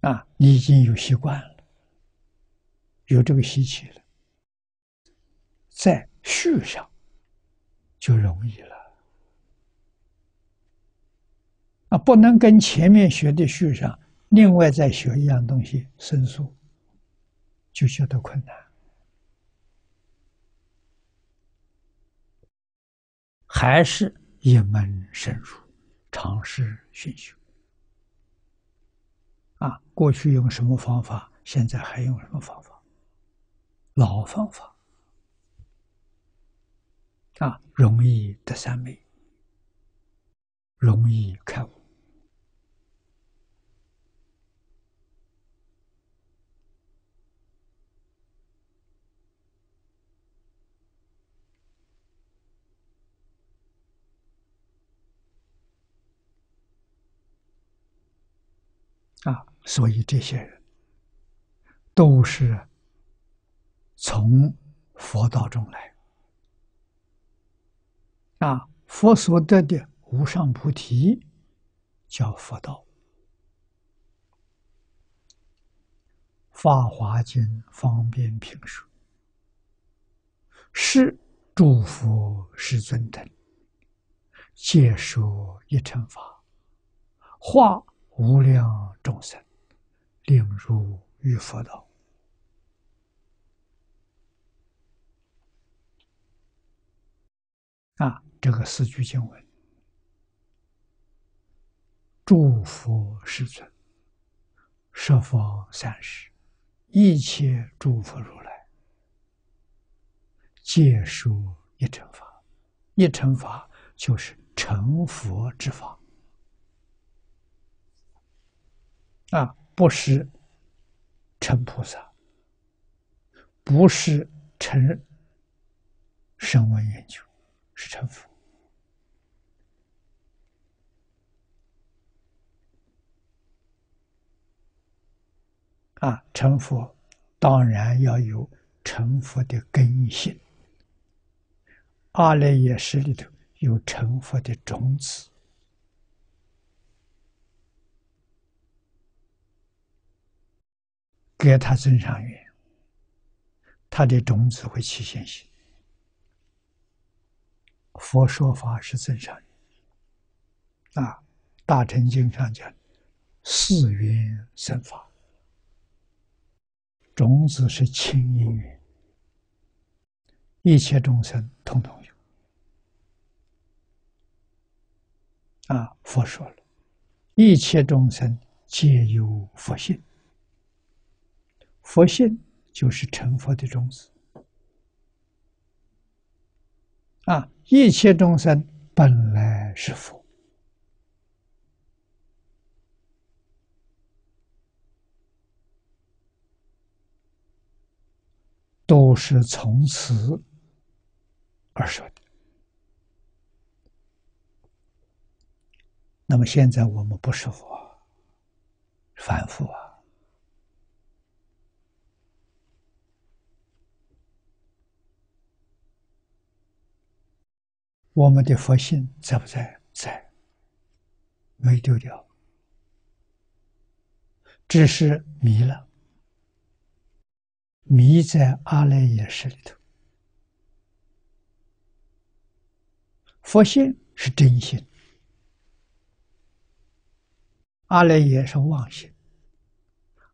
啊，你已经有习惯了，有这个习气了，在。续上就容易了啊！不能跟前面学的续上，另外再学一样东西申诉，就觉得困难，还是一门深入，尝试熏修啊！过去用什么方法，现在还用什么方法？老方法。啊，容易得三昧，容易开悟。啊，所以这些人都是从佛道中来。啊，佛所得的无上菩提叫佛道，《法华经》方便评说，是诸佛世尊等，皆说一乘法，化无量众生，令入于佛道。啊。这个四句经文，诸佛世尊，十方三世，一切诸佛如来，皆说一乘法。一乘法就是成佛之法啊，不是成菩萨，不是成声闻研究，是成佛。啊，成佛当然要有成佛的根性，阿赖耶识里头有成佛的种子。给他增上缘，他的种子会起现行。佛说法是增上缘啊，《大乘经》上讲，四缘生法，种子是清因缘，一切众生通通有。啊，佛说了，一切众生皆有佛性。佛性就是成佛的种子啊！一切众生本来是佛，都是从此而说的。那么现在我们不是佛，反复啊。我们的佛性在不在？在，没丢掉，只是迷了，迷在阿赖耶识里头。佛性是真心，阿赖耶是妄心，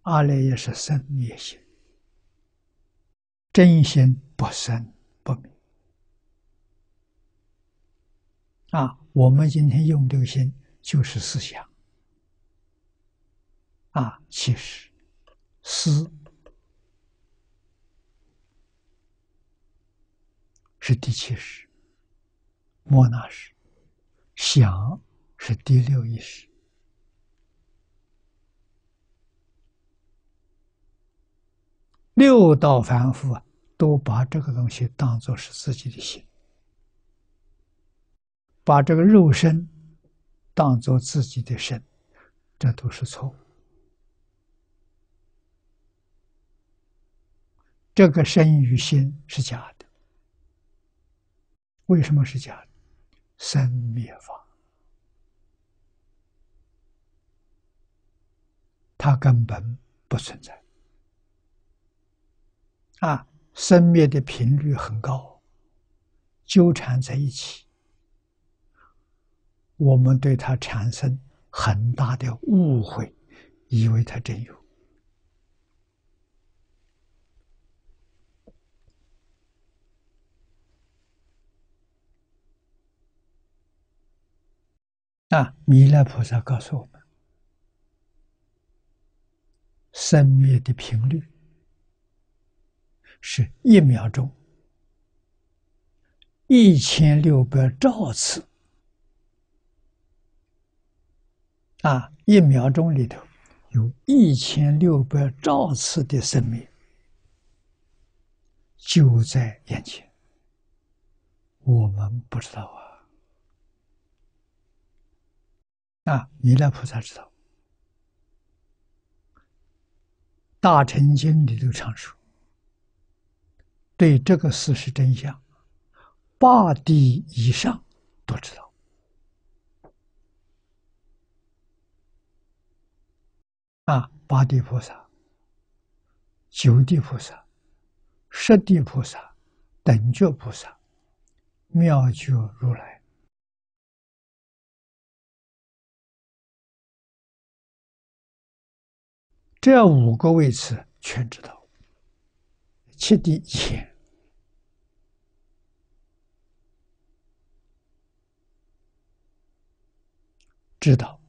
阿赖耶是生灭心，真心不生不灭。啊，我们今天用这个心就是思想。啊，其实思是第七识，莫那识；想是第六意识。六道凡夫啊，都把这个东西当做是自己的心。把这个肉身当做自己的身，这都是错误。这个身与心是假的，为什么是假的？生灭法，它根本不存在。啊，生灭的频率很高，纠缠在一起。我们对他产生很大的误会，以为他真有。那，弥勒菩萨告诉我们，生灭的频率是一秒钟一千六百兆次。啊，一秒钟里头有一千六百兆次的生命就在眼前，我们不知道啊。啊，弥勒菩萨知道，《大乘经》里头常说，对这个事实真相，八地以上都知道。啊，八地菩萨、九地菩萨、十地菩萨、等觉菩萨、妙觉如来，这五个位次全知道。七地前知道，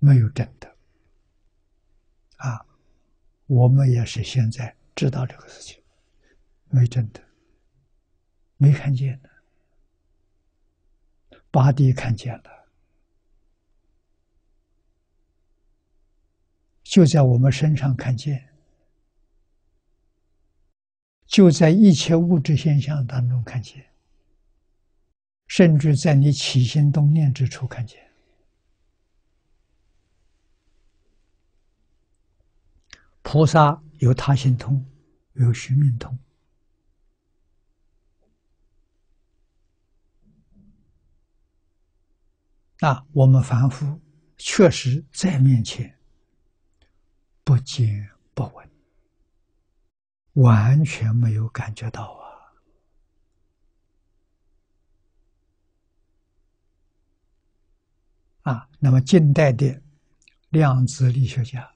没有真的。啊，我们也是现在知道这个事情，没真的，没看见的，八地看见了，就在我们身上看见，就在一切物质现象当中看见，甚至在你起心动念之处看见。菩萨有他心通，有须命通。啊，我们凡夫确实在面前不见不闻，完全没有感觉到啊！啊，那么近代的量子力学家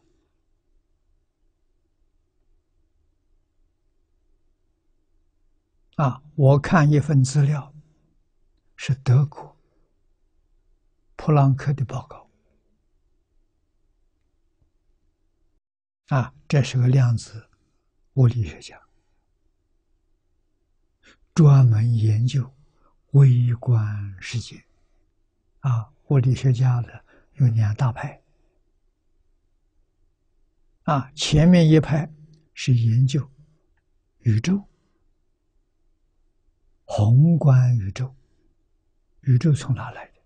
啊，我看一份资料，是德国普朗克的报告。啊，这是个量子物理学家，专门研究微观世界。啊，物理学家的有两大派。啊，前面一派是研究宇宙、宏观宇宙，宇宙从哪来的？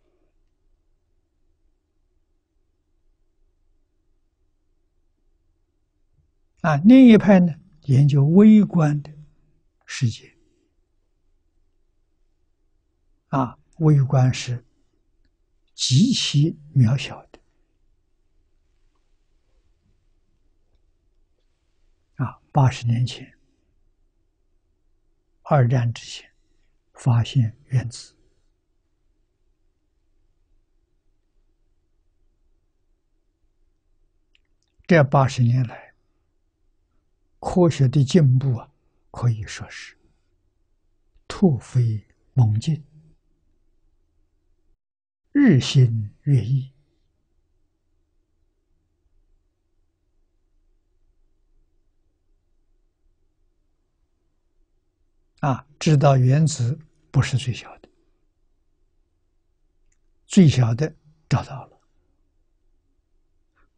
啊，另一派呢，研究微观的世界。啊，微观是极其渺小的。啊，八十年前，二战之前，发现原子。这八十年来。科学的进步啊，可以说是突飞猛进，日新月异啊！知道原子不是最小的，最小的找到了。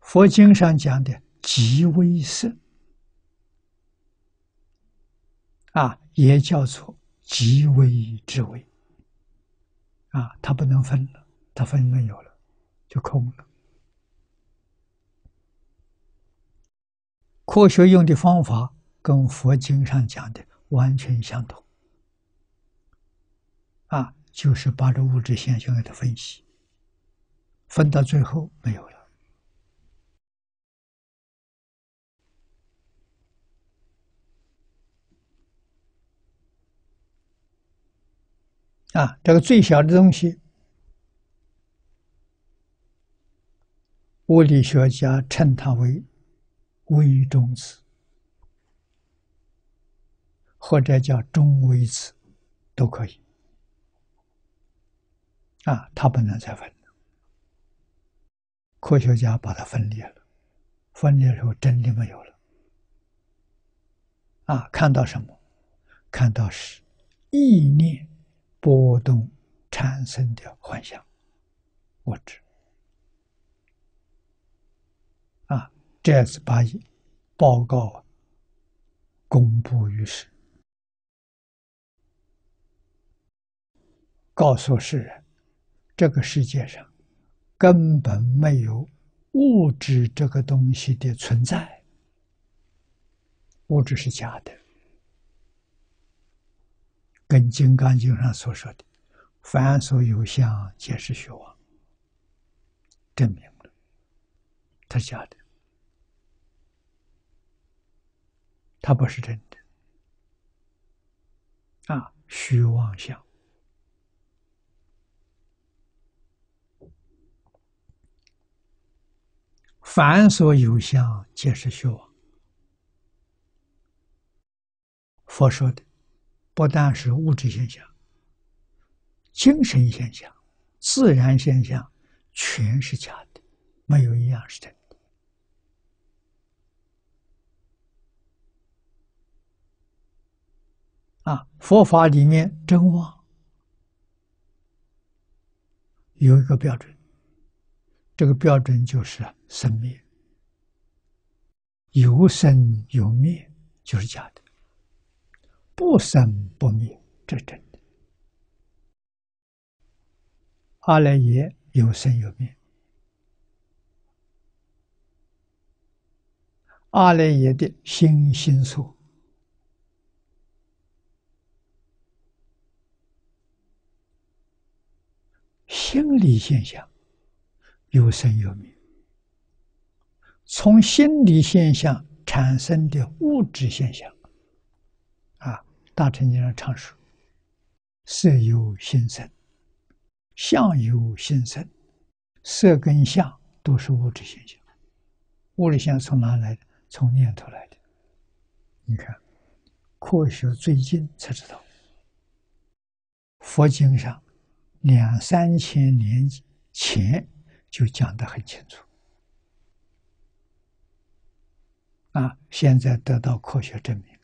佛经上讲的极微色。啊，也叫做极微之微。啊，它不能分了，它分没有了，就空了。科学用的方法跟佛经上讲的完全相同。啊，就是把这物质现象给它分析，分到最后没有了。啊，这个最小的东西，物理学家称它为微中子，或者叫中微子，都可以。啊，它不能再分。科学家把它分裂了，分裂之后真的没有了。啊，看到什么？看到是意念。波动产生的幻象物质啊，这次把报告公布于世，告诉世人：这个世界上根本没有物质这个东西的存在，物质是假的。跟《金刚经》上所说的“凡所有相，皆是虚妄”，证明了它假的，它不是真的啊！虚妄相，凡所有相，皆是虚妄。佛说的。不但是物质现象，精神现象、自然现象，全是假的，没有一样是真的。啊，佛法里面真妄有一个标准，这个标准就是生灭，有生有灭就是假的。不生不灭，这真的。阿赖耶有生有灭，阿赖耶的心心所，心理现象有生有灭，从心理现象产生的物质现象，啊，大乘经上常说：“色由心生，相由心生，色跟相都是物质现象。物质现象从哪来的？从念头来的。你看，科学最近才知道，佛经上两三千年前就讲得很清楚。”啊！现在得到科学证明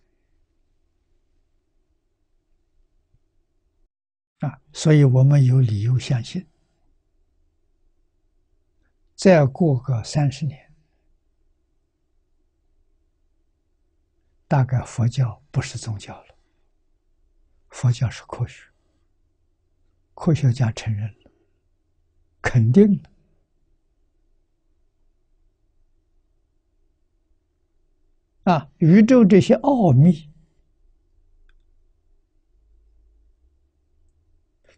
啊，所以我们有理由相信，再过个三十年，大概佛教不是宗教了，佛教是科学，科学家承认了，肯定的。啊，宇宙这些奥秘，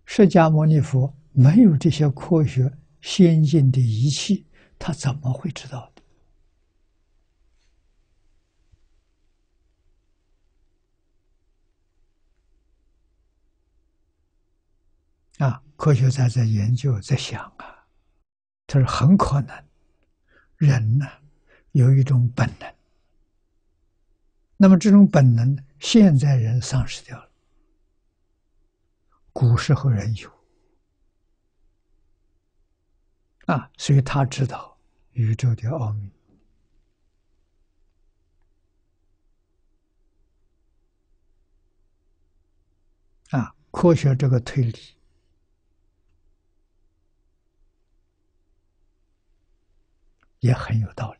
释迦牟尼佛没有这些科学先进的仪器，他怎么会知道的？啊，科学家在研究，在想啊，他说很可能，人呢有一种本能。那么这种本能，现在人丧失掉了，古时候人有啊，所以他知道宇宙的奥秘啊，科学这个推理也很有道理。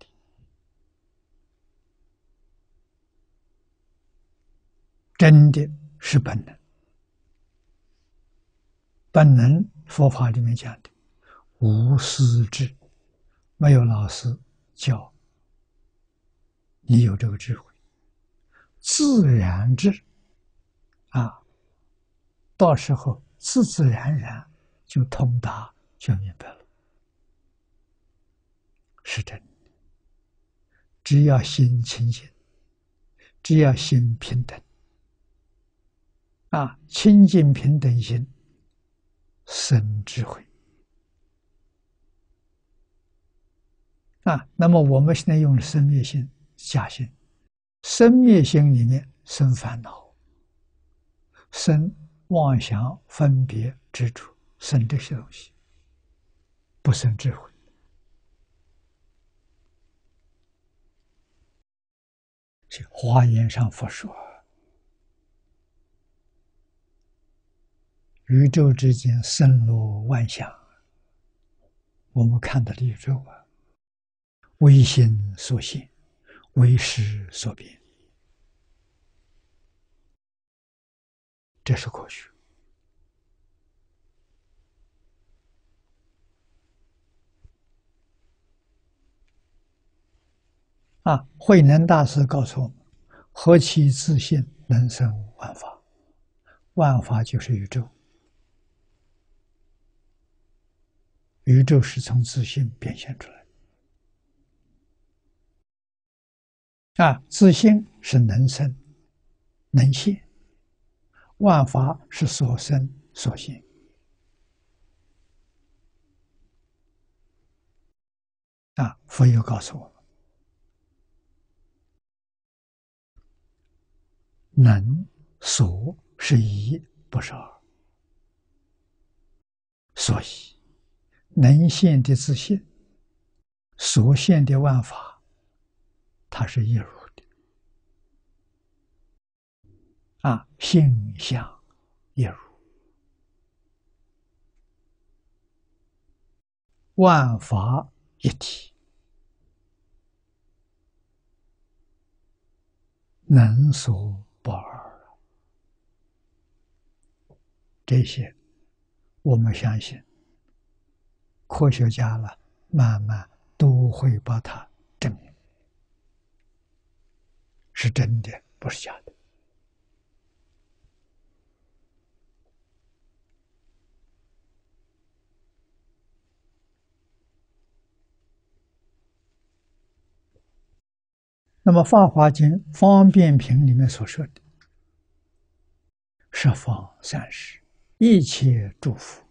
真的是本能，本能佛法里面讲的无私智，没有老师教，你有这个智慧，自然智啊，到时候自自然然就通达，就明白了，是真的。只要心清净，只要心平等。啊，清净平等心生智慧啊！那么我们现在用的生灭心、假心，生灭心里面生烦恼、生妄想、分别、执着，生这些东西，不生智慧。这华严上佛说。宇宙之间森罗万象，我们看到的宇宙啊，为心所现，为识所变，这是科学啊！慧能大师告诉我们：“何其自信，能生万法，万法就是宇宙。”宇宙是从自信变现出来啊！自信是能生能现，万法是所生所现啊！佛又告诉我们：能所是一，不是二，所以。能现的自信，所现的万法，它是一如的啊，性相一如，万法一体，能所不二。这些，我们相信。科学家了，慢慢都会把它证明是真的，不是假的。那么《法华经·方便品》里面所说的“十方三世一切诸佛”，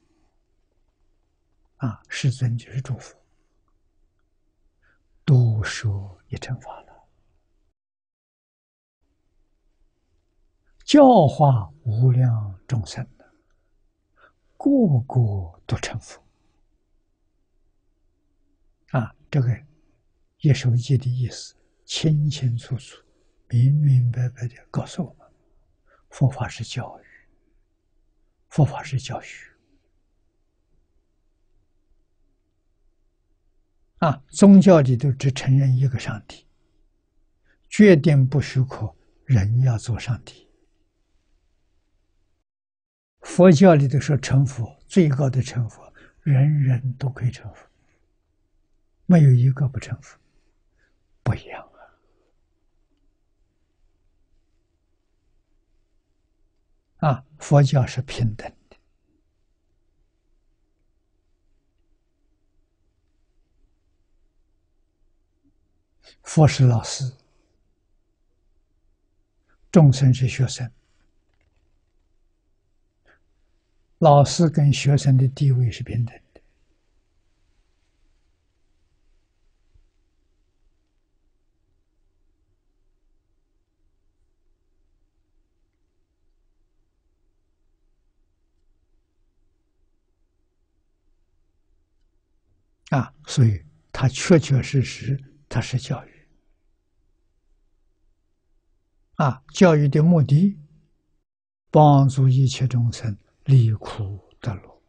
啊，世尊就是诸佛，都说一乘法了，教化无量众生的，个个都成佛。啊，这个一手记的意思。清清楚楚、明明白白的告诉我们：佛法是教育，佛法是教学。啊，宗教里头只承认一个上帝，决定不许可人要做上帝。佛教里头说成佛，最高的成佛，人人都可以成佛，没有一个不成佛，不一样。啊，佛教是平等的。佛是老师，众生是学生。老师跟学生的地位是平等的。啊，所以它确确实实，它是教育。啊，教育的目的，帮助一切众生离苦得乐，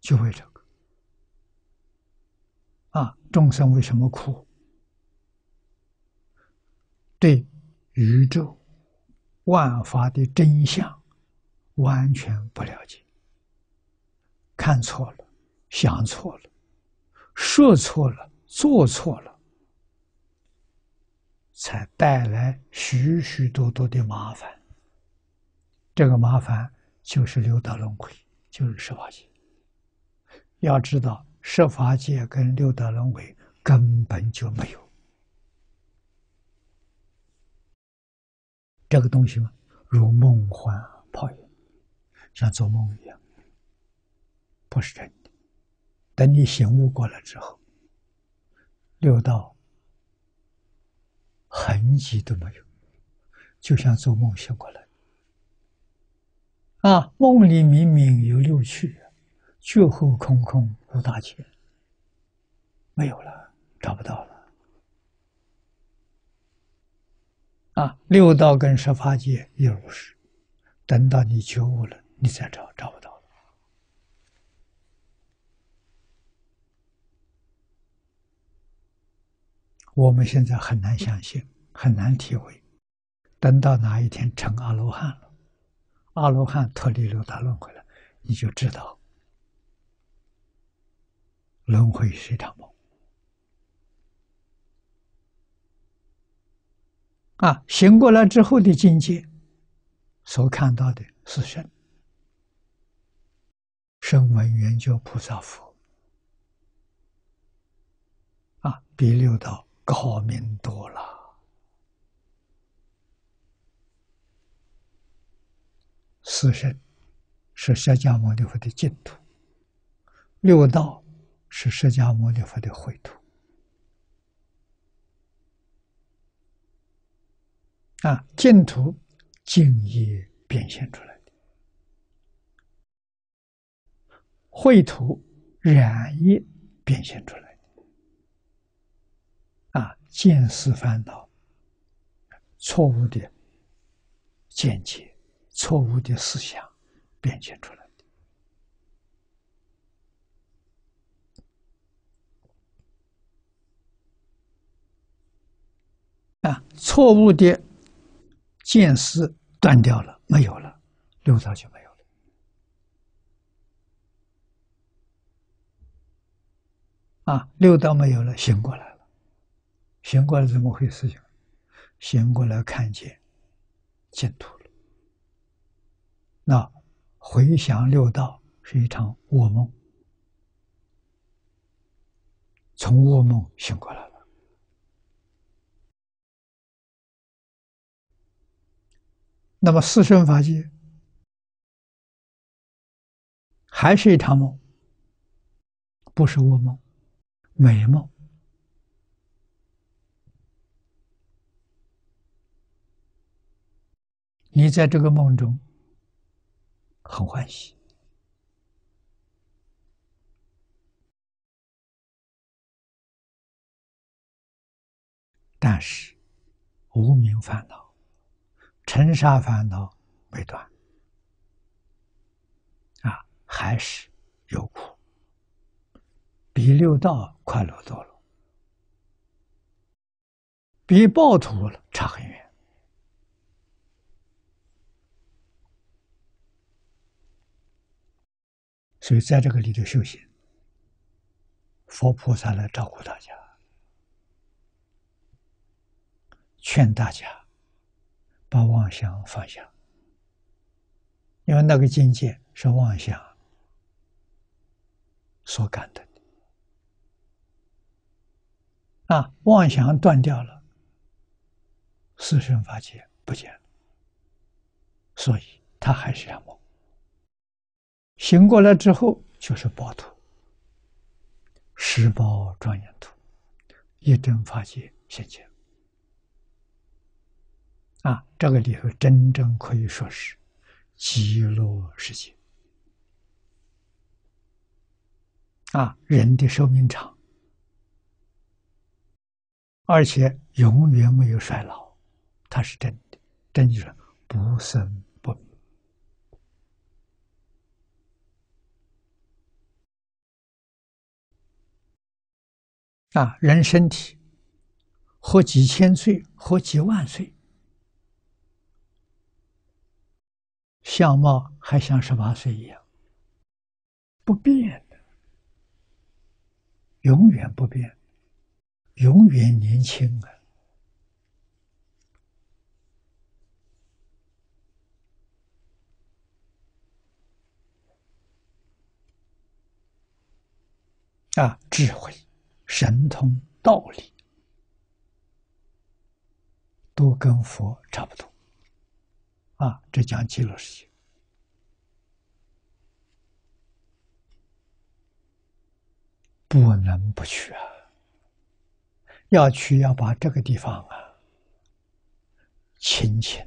就为这个。啊，众生为什么苦？对宇宙万法的真相完全不了解。看错了，想错了，说错了，做错了，才带来许许多多的麻烦。这个麻烦就是六道轮回，就是十法界。要知道，十法界跟六道轮回根本就没有这个东西嘛，如梦幻泡影，像做梦一样。不是真的。等你醒悟过来之后，六道痕迹都没有，就像做梦醒过来。啊，梦里明明有六趣，觉后空空无大千，没有了，找不到了。啊，六道跟十法界也如是，等到你觉悟了，你再找，找不到。我们现在很难相信，很难体会。等到哪一天成阿罗汉了，阿罗汉脱离六道轮回了，你就知道，轮回是一场梦。啊，醒过来之后的境界，所看到的是神，声闻缘觉菩萨佛，啊，比六道。高明多了，四圣是释迦牟尼佛的净土，六道是释迦牟尼佛的秽土。啊，净土净业变现出来的，秽土染业变现出来。啊见思烦恼，错误的见解，错误的思想，变现出来的啊！错误的见思断掉了，没有了，六道就没有了啊！六道没有了，醒过来。醒过来怎么回事？情醒过来看见净土了。那回想六道是一场噩梦，从噩梦醒过来了。那么四圣法界还是一场梦，不是噩梦，美梦。你在这个梦中很欢喜。但是，无名烦恼、尘沙烦恼没断，啊，还是有苦，比六道快乐多了，比暴土差很远。所以，在这个里头修行，佛菩萨来照顾大家。劝大家把妄想放下，因为那个境界是妄想所感的。啊，妄想断掉了，四生法界不见了，所以他还是要梦。醒过来之后就是宝土，十宝庄严土，一真法界现前。啊，这个里头真正可以说是极乐世界。啊，人的寿命长，而且永远没有衰老，它是真的，真就是不生啊，人身体活几千岁，活几万岁。相貌还像十八岁一样，不变的，永远不变，永远年轻啊！啊，智慧、神通、道理，都跟佛差不多。啊，这讲极乐世界，不能不去啊！要去，要把这个地方啊，亲亲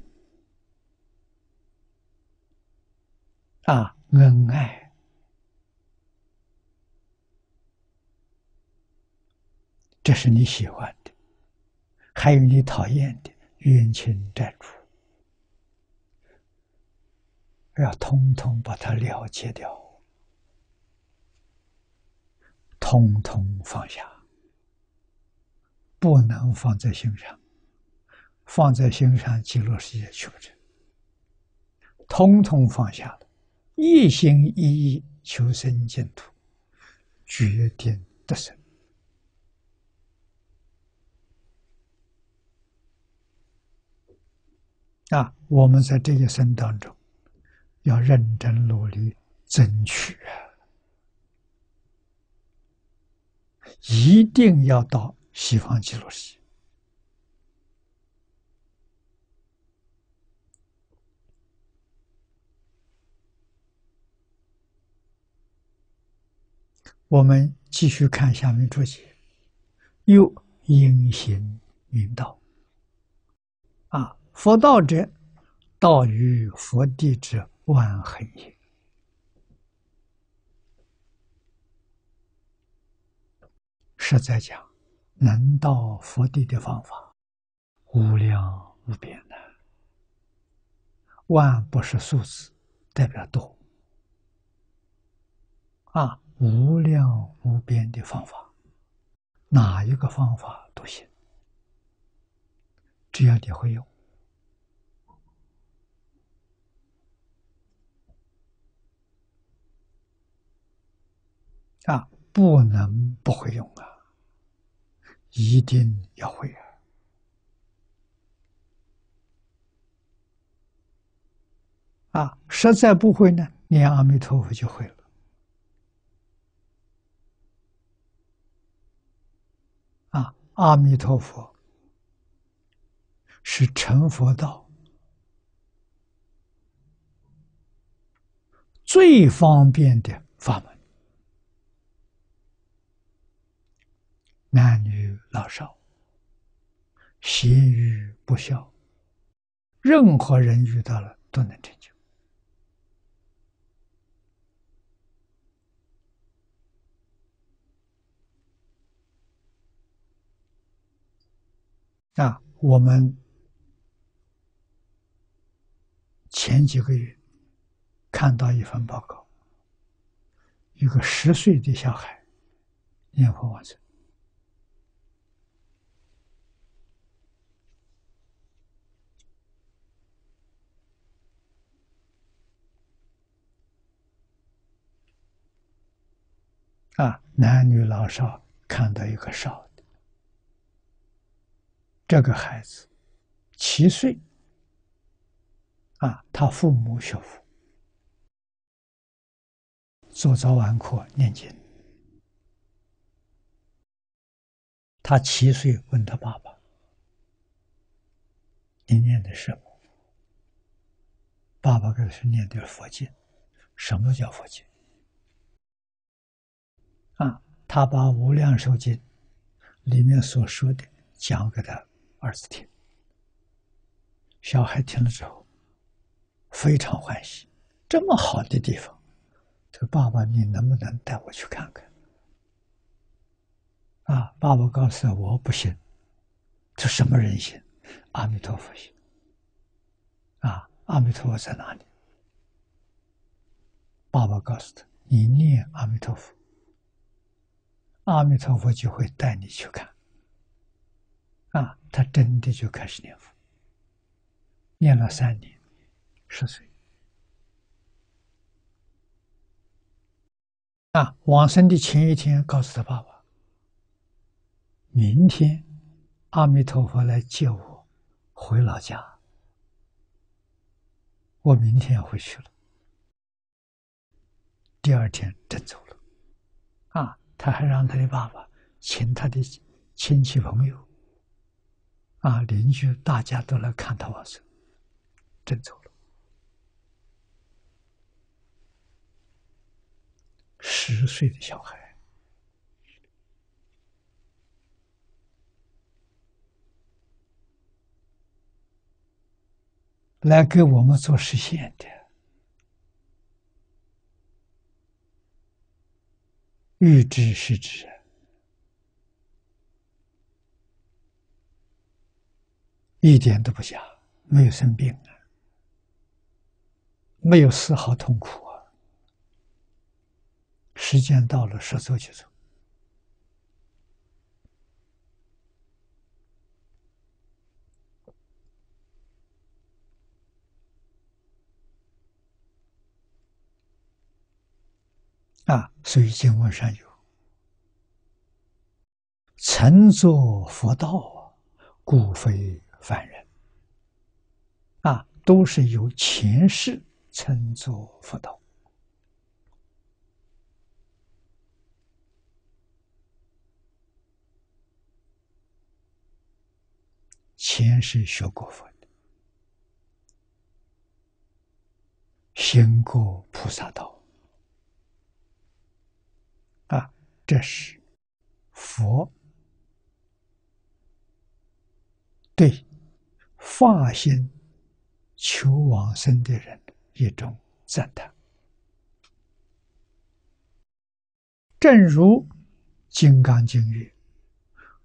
啊，恩爱，这是你喜欢的，还有你讨厌的冤亲债主。要通通把它了结掉，通通放下，不能放在心上，放在心上，极乐世界去不成。通通放下了，一心一意求生净土，决定得胜。啊，我们在这一生当中。要认真努力争取！一定要到西方极乐世界。我们继续看下面注解：又因行明道，佛道者，道于佛地者。万恒也，实在讲，能到佛地的方法无量无边的。万不是数字，代表多啊！无量无边的方法，哪一个方法都行，只要你会用。啊，不能不会用啊！一定要会啊！啊，实在不会呢，念阿弥陀佛就会了。啊阿弥陀佛是成佛道最方便的法门，男女老少、邪语不孝，任何人遇到了都能成就。啊，我们前几个月看到一份报告，一个十岁的小孩念佛往生，啊，男女老少看到一个少的。这个孩子七岁，啊，他父母学佛，做早晚课念经。他七岁问他爸爸：“你念的什么？”爸爸给他念的佛经。什么叫佛经？啊，他把《无量寿经》里面所说的讲给他。儿子听，小孩听了之后非常欢喜。这么好的地方，这个爸爸，你能不能带我去看看？啊，爸爸告诉我不行。这什么人行？阿弥陀佛行。啊，阿弥陀佛在哪里？爸爸告诉他：“你念阿弥陀佛，阿弥陀佛就会带你去看。”啊，他真的就开始念佛，念了三年，十岁。啊，往生的前一天，告诉他爸爸：“明天阿弥陀佛来接我回老家，我明天要回去了。”第二天真走了。啊，他还让他的爸爸请他的亲戚朋友。啊！邻居大家都来看他往生，真走了。十岁的小孩来给我们做实现的，预知是指。一点都不假，没有生病啊，没有丝毫痛苦啊。时间到了，说走就走。啊，所以经文上有“乘作佛道啊，故非”。凡人啊，都是由前世称作佛道。前世学过佛的，行过菩萨道啊，这是佛对。发心求往生的人一种赞叹，正如《金刚经》曰：“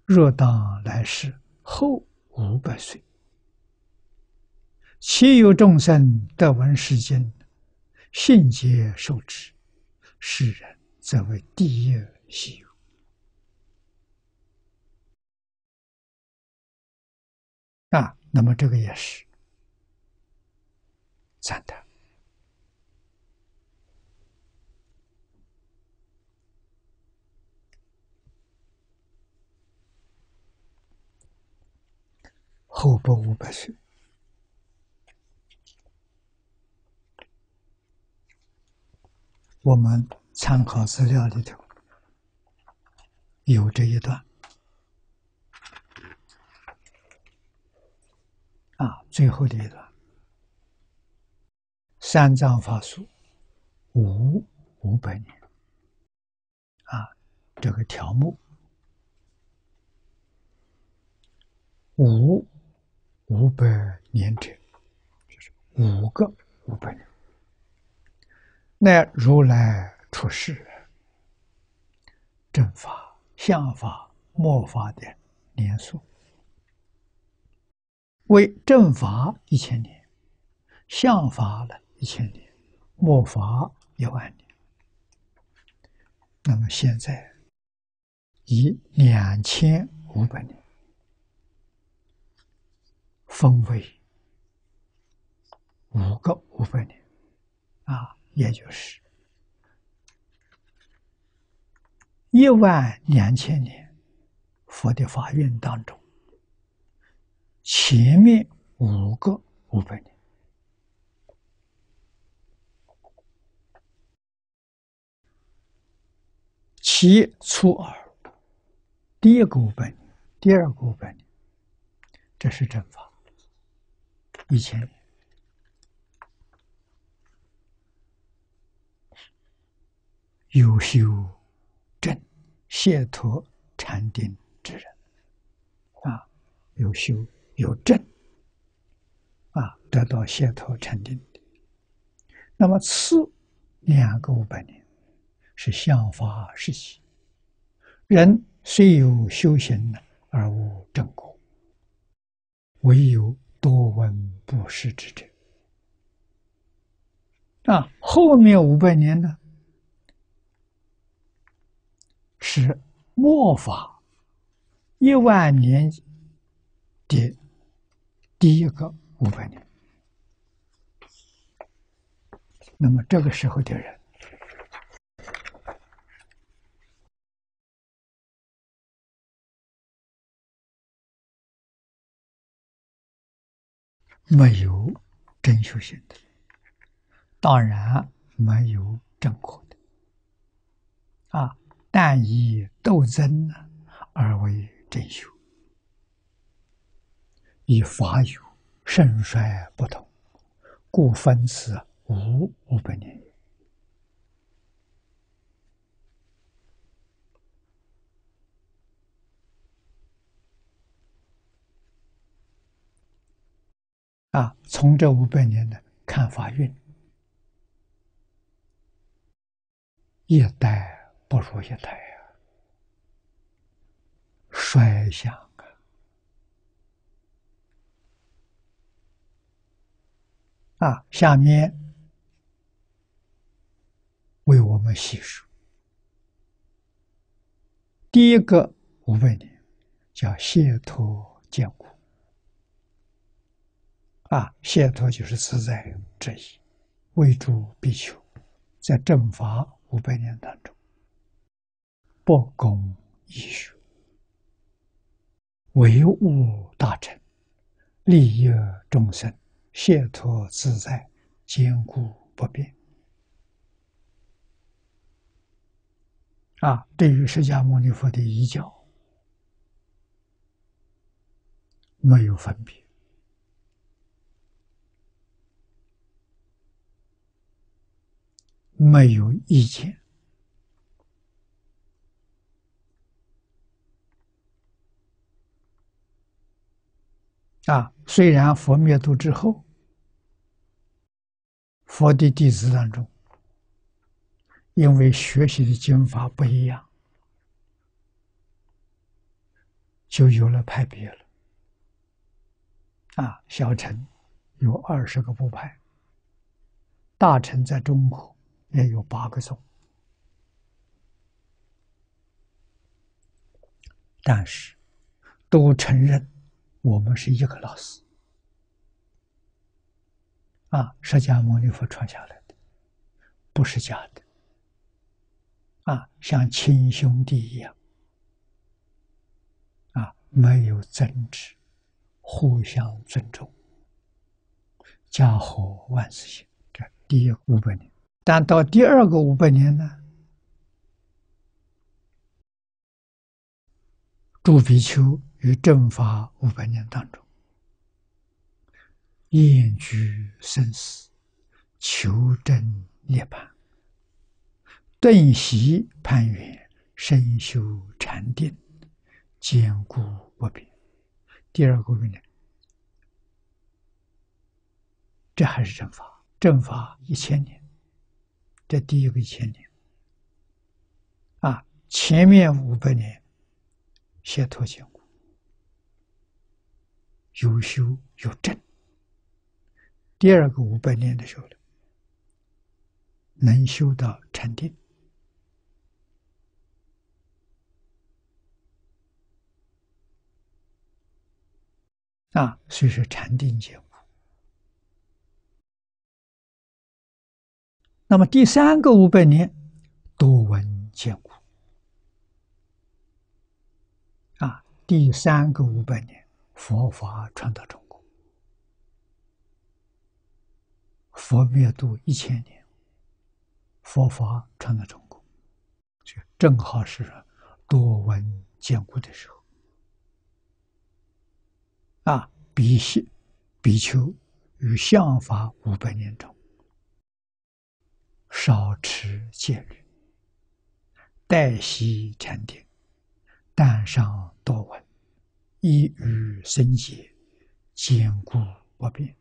若当来世后五百岁，其有众生得闻是经，信解受持，世人则为第一西游。”啊。那么这个也是赞叹。后不五百岁，我们参考资料里头有这一段。啊，最后的一段，三藏法术五五百年。啊，这个条目五五百年者，就是五个五百年，那如来出世正法。相法、末法的年数。为正法一千年，相法了一千年，末法一万年。那么现在以两千五百年分为五个五百年，啊，也就是一万两千年佛的法运当中。前面五个五百年，其初二，第一个五百年，第二个五百年，这是正法，一千年，有修正解脱禅定之人，啊，有修。有正啊，得到解脱禅定。那么次两个五百年是相法时期，人虽有修行而无正果，唯有多闻不识之者。啊，后面五百年呢是末法一万年的。第一个五百年，那么这个时候的人没有真修行的，当然没有正果的，啊，但以斗争而为真修。以法有盛衰不同，故分此五五百年啊，从这五百年的看法运，一代不如一代呀，衰相。啊，下面为我们细数。第一个五百年叫解脱坚固，啊，解脱就是自在之意，为诸必求，在正法五百年当中，不公义学，唯物大成，利益众生。解脱自在，坚固不变。啊，对于释迦牟尼佛的遗教，没有分别，没有意见。啊，虽然佛灭度之后。佛的弟子当中，因为学习的经法不一样，就有了派别了。啊，小乘有二十个部派，大乘在中国也有八个宗，但是都承认我们是一个老师。啊，释迦牟尼佛传下来的，不是假的。啊，像亲兄弟一样，啊，没有争执，互相尊重，家和万事兴。这第一五百年，但到第二个五百年呢，杜比丘于正法五百年当中，厌居生死，求真涅槃，顿息攀缘，深修禅定，坚固不变。第二个问题，这还是正法，正法一千年，这第一个一千年，啊，前面五百年，解脱坚固，有修有证。第二个五百年的时候能修到禅定啊，所以说禅定坚固。那么第三个五百年多闻坚固啊，第三个五百年佛法传到中国。佛灭度一千年，佛法传到中国，就正好是多闻坚固的时候。啊，比西比丘与相法五百年中，少持戒律，待息禅定，但上多闻，一语生解，坚固不变。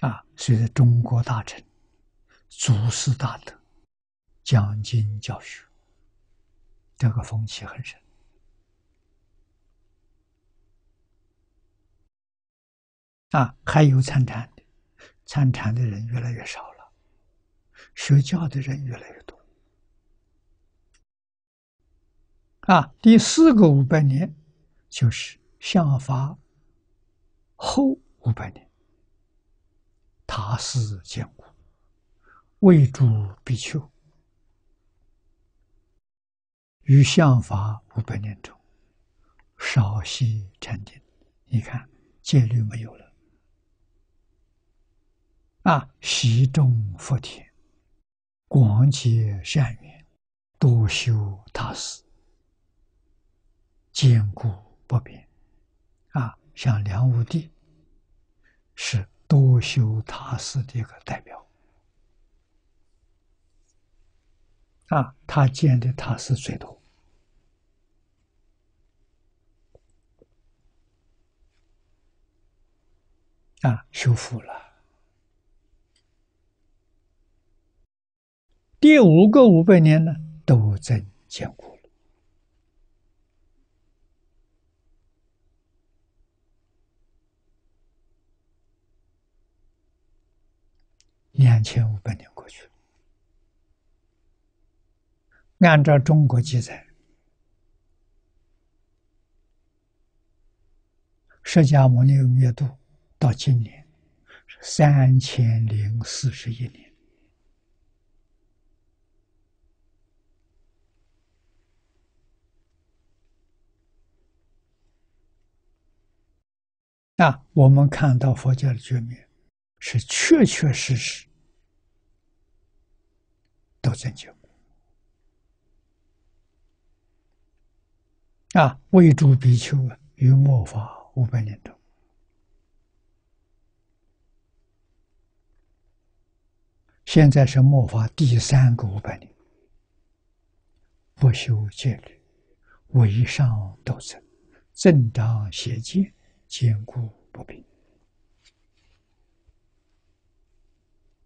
啊，随着中国大臣祖师大德讲经教学，这个风气很深。啊，还有参禅的，参禅的人越来越少了，学教的人越来越多。啊，第四个五百年就是相法后五百年。塔寺坚固，为诸比丘于相法五百年中，少息禅定。你看戒律没有了啊！习众福田，广结善缘，多修塔寺，坚固不变啊！像梁武帝是。多修塔寺的一个代表啊，他建的塔寺最多啊，修复了。第五个五百年呢，都增坚固。两千五百年过去了，按照中国记载，释迦牟尼灭度到今年是三千零四十一年。那，我们看到佛教的觉灭，是确确实实。都拯救啊！为诸比丘于末法五百年中，现在是末法第三个五百年，不修戒律，为上斗争，正当邪见，坚固不平。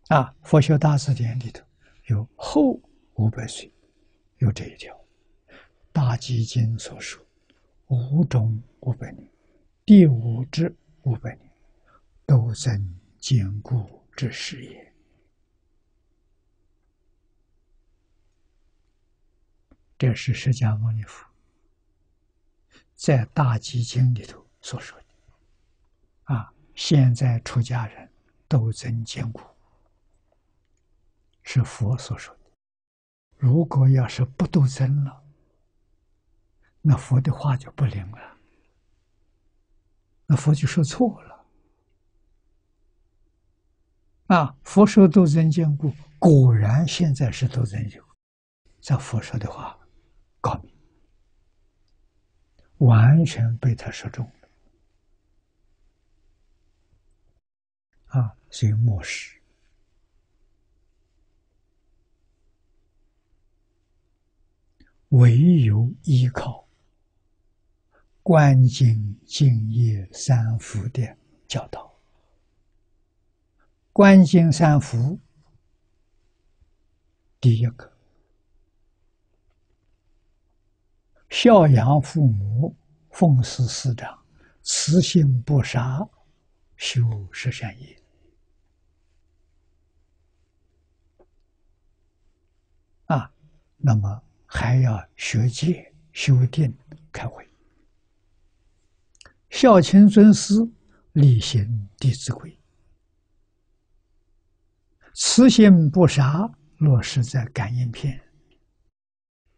啊！佛学大字典里头。有后五百岁，有这一条，《大基经》所说五种五百年，第五至五百年，都增坚固之事也。这是释迦牟尼佛在《大基经》里头所说的。啊，现在出家人都增坚固。是佛所说的。如果要是不斗争了，那佛的话就不灵了，那佛就说错了。啊，佛说斗争坚固，果然现在是斗争有。这佛说的话高明，完全被他说中了。啊，所以末世。唯有依靠观经净业三福的教导。观经三福，第一个，孝养父母，奉事师长，慈心不杀，修十善业。啊，那么还要学戒、修定、开会，孝亲尊师，履行《弟子规》。慈心不杀，落实在感应篇，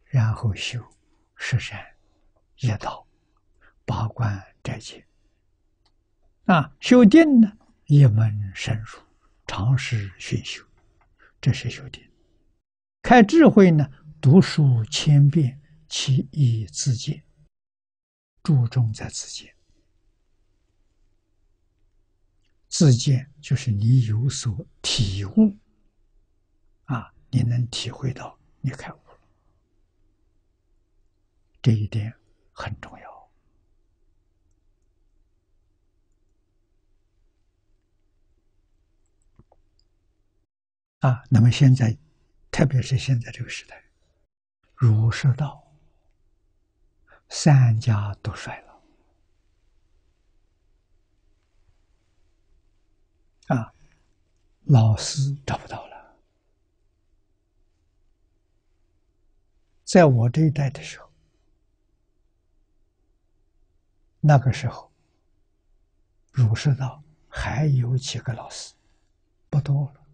然后修十善业道，八关斋戒。啊，修定呢，一门深入，长时熏修，这是修定。开智慧呢，读书千遍，其义自见，注重在自见。自见就是你有所体悟，啊，你能体会到你开悟了，这一点很重要。啊，那么现在，特别是现在这个时代，儒释道三家都衰了。啊，老师找不到了。在我这一代的时候，那个时候，儒释道还有几个老师，不多了，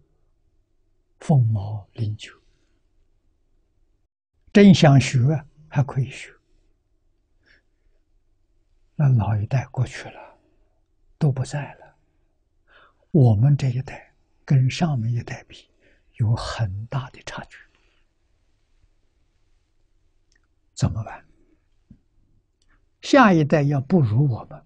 凤毛麟角。真想学还可以学，那老一代过去了，都不在了。我们这一代跟上面一代比，有很大的差距，怎么办？下一代要不如我们，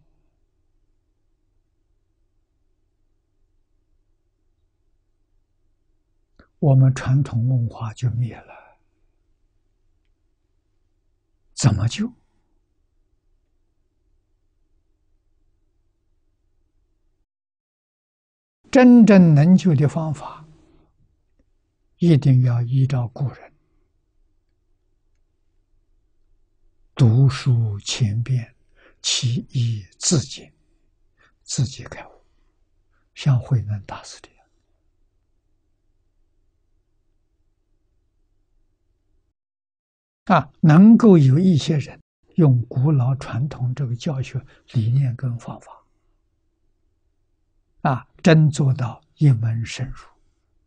我们传统文化就灭了，怎么救？真正能救的方法，一定要依照古人。读书千遍，其义自见，自己开悟，像慧能大师的啊，能够有一些人用古老传统这个教学理念跟方法。啊，真做到一门深入，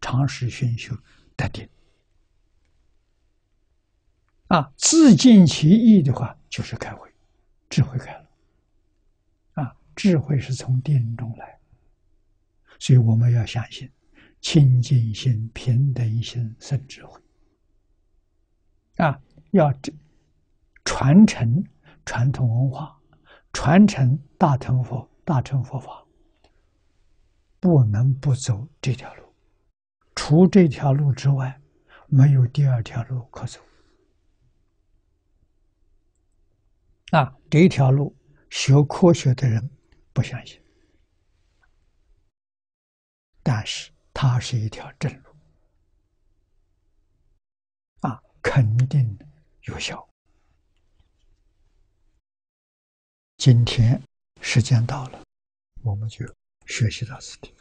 长时熏修得定。啊，自尽其意的话，就是开会，智慧开了。啊，智慧是从定中来，所以我们要相信清净心、平等心生智慧。啊，要这传承传统文化，传承大乘佛大乘佛法。不能不走这条路，除这条路之外，没有第二条路可走。啊，这条路学科学的人不相信，但是它是一条正路，啊，肯定有效。今天时间到了，我们就学习到此地。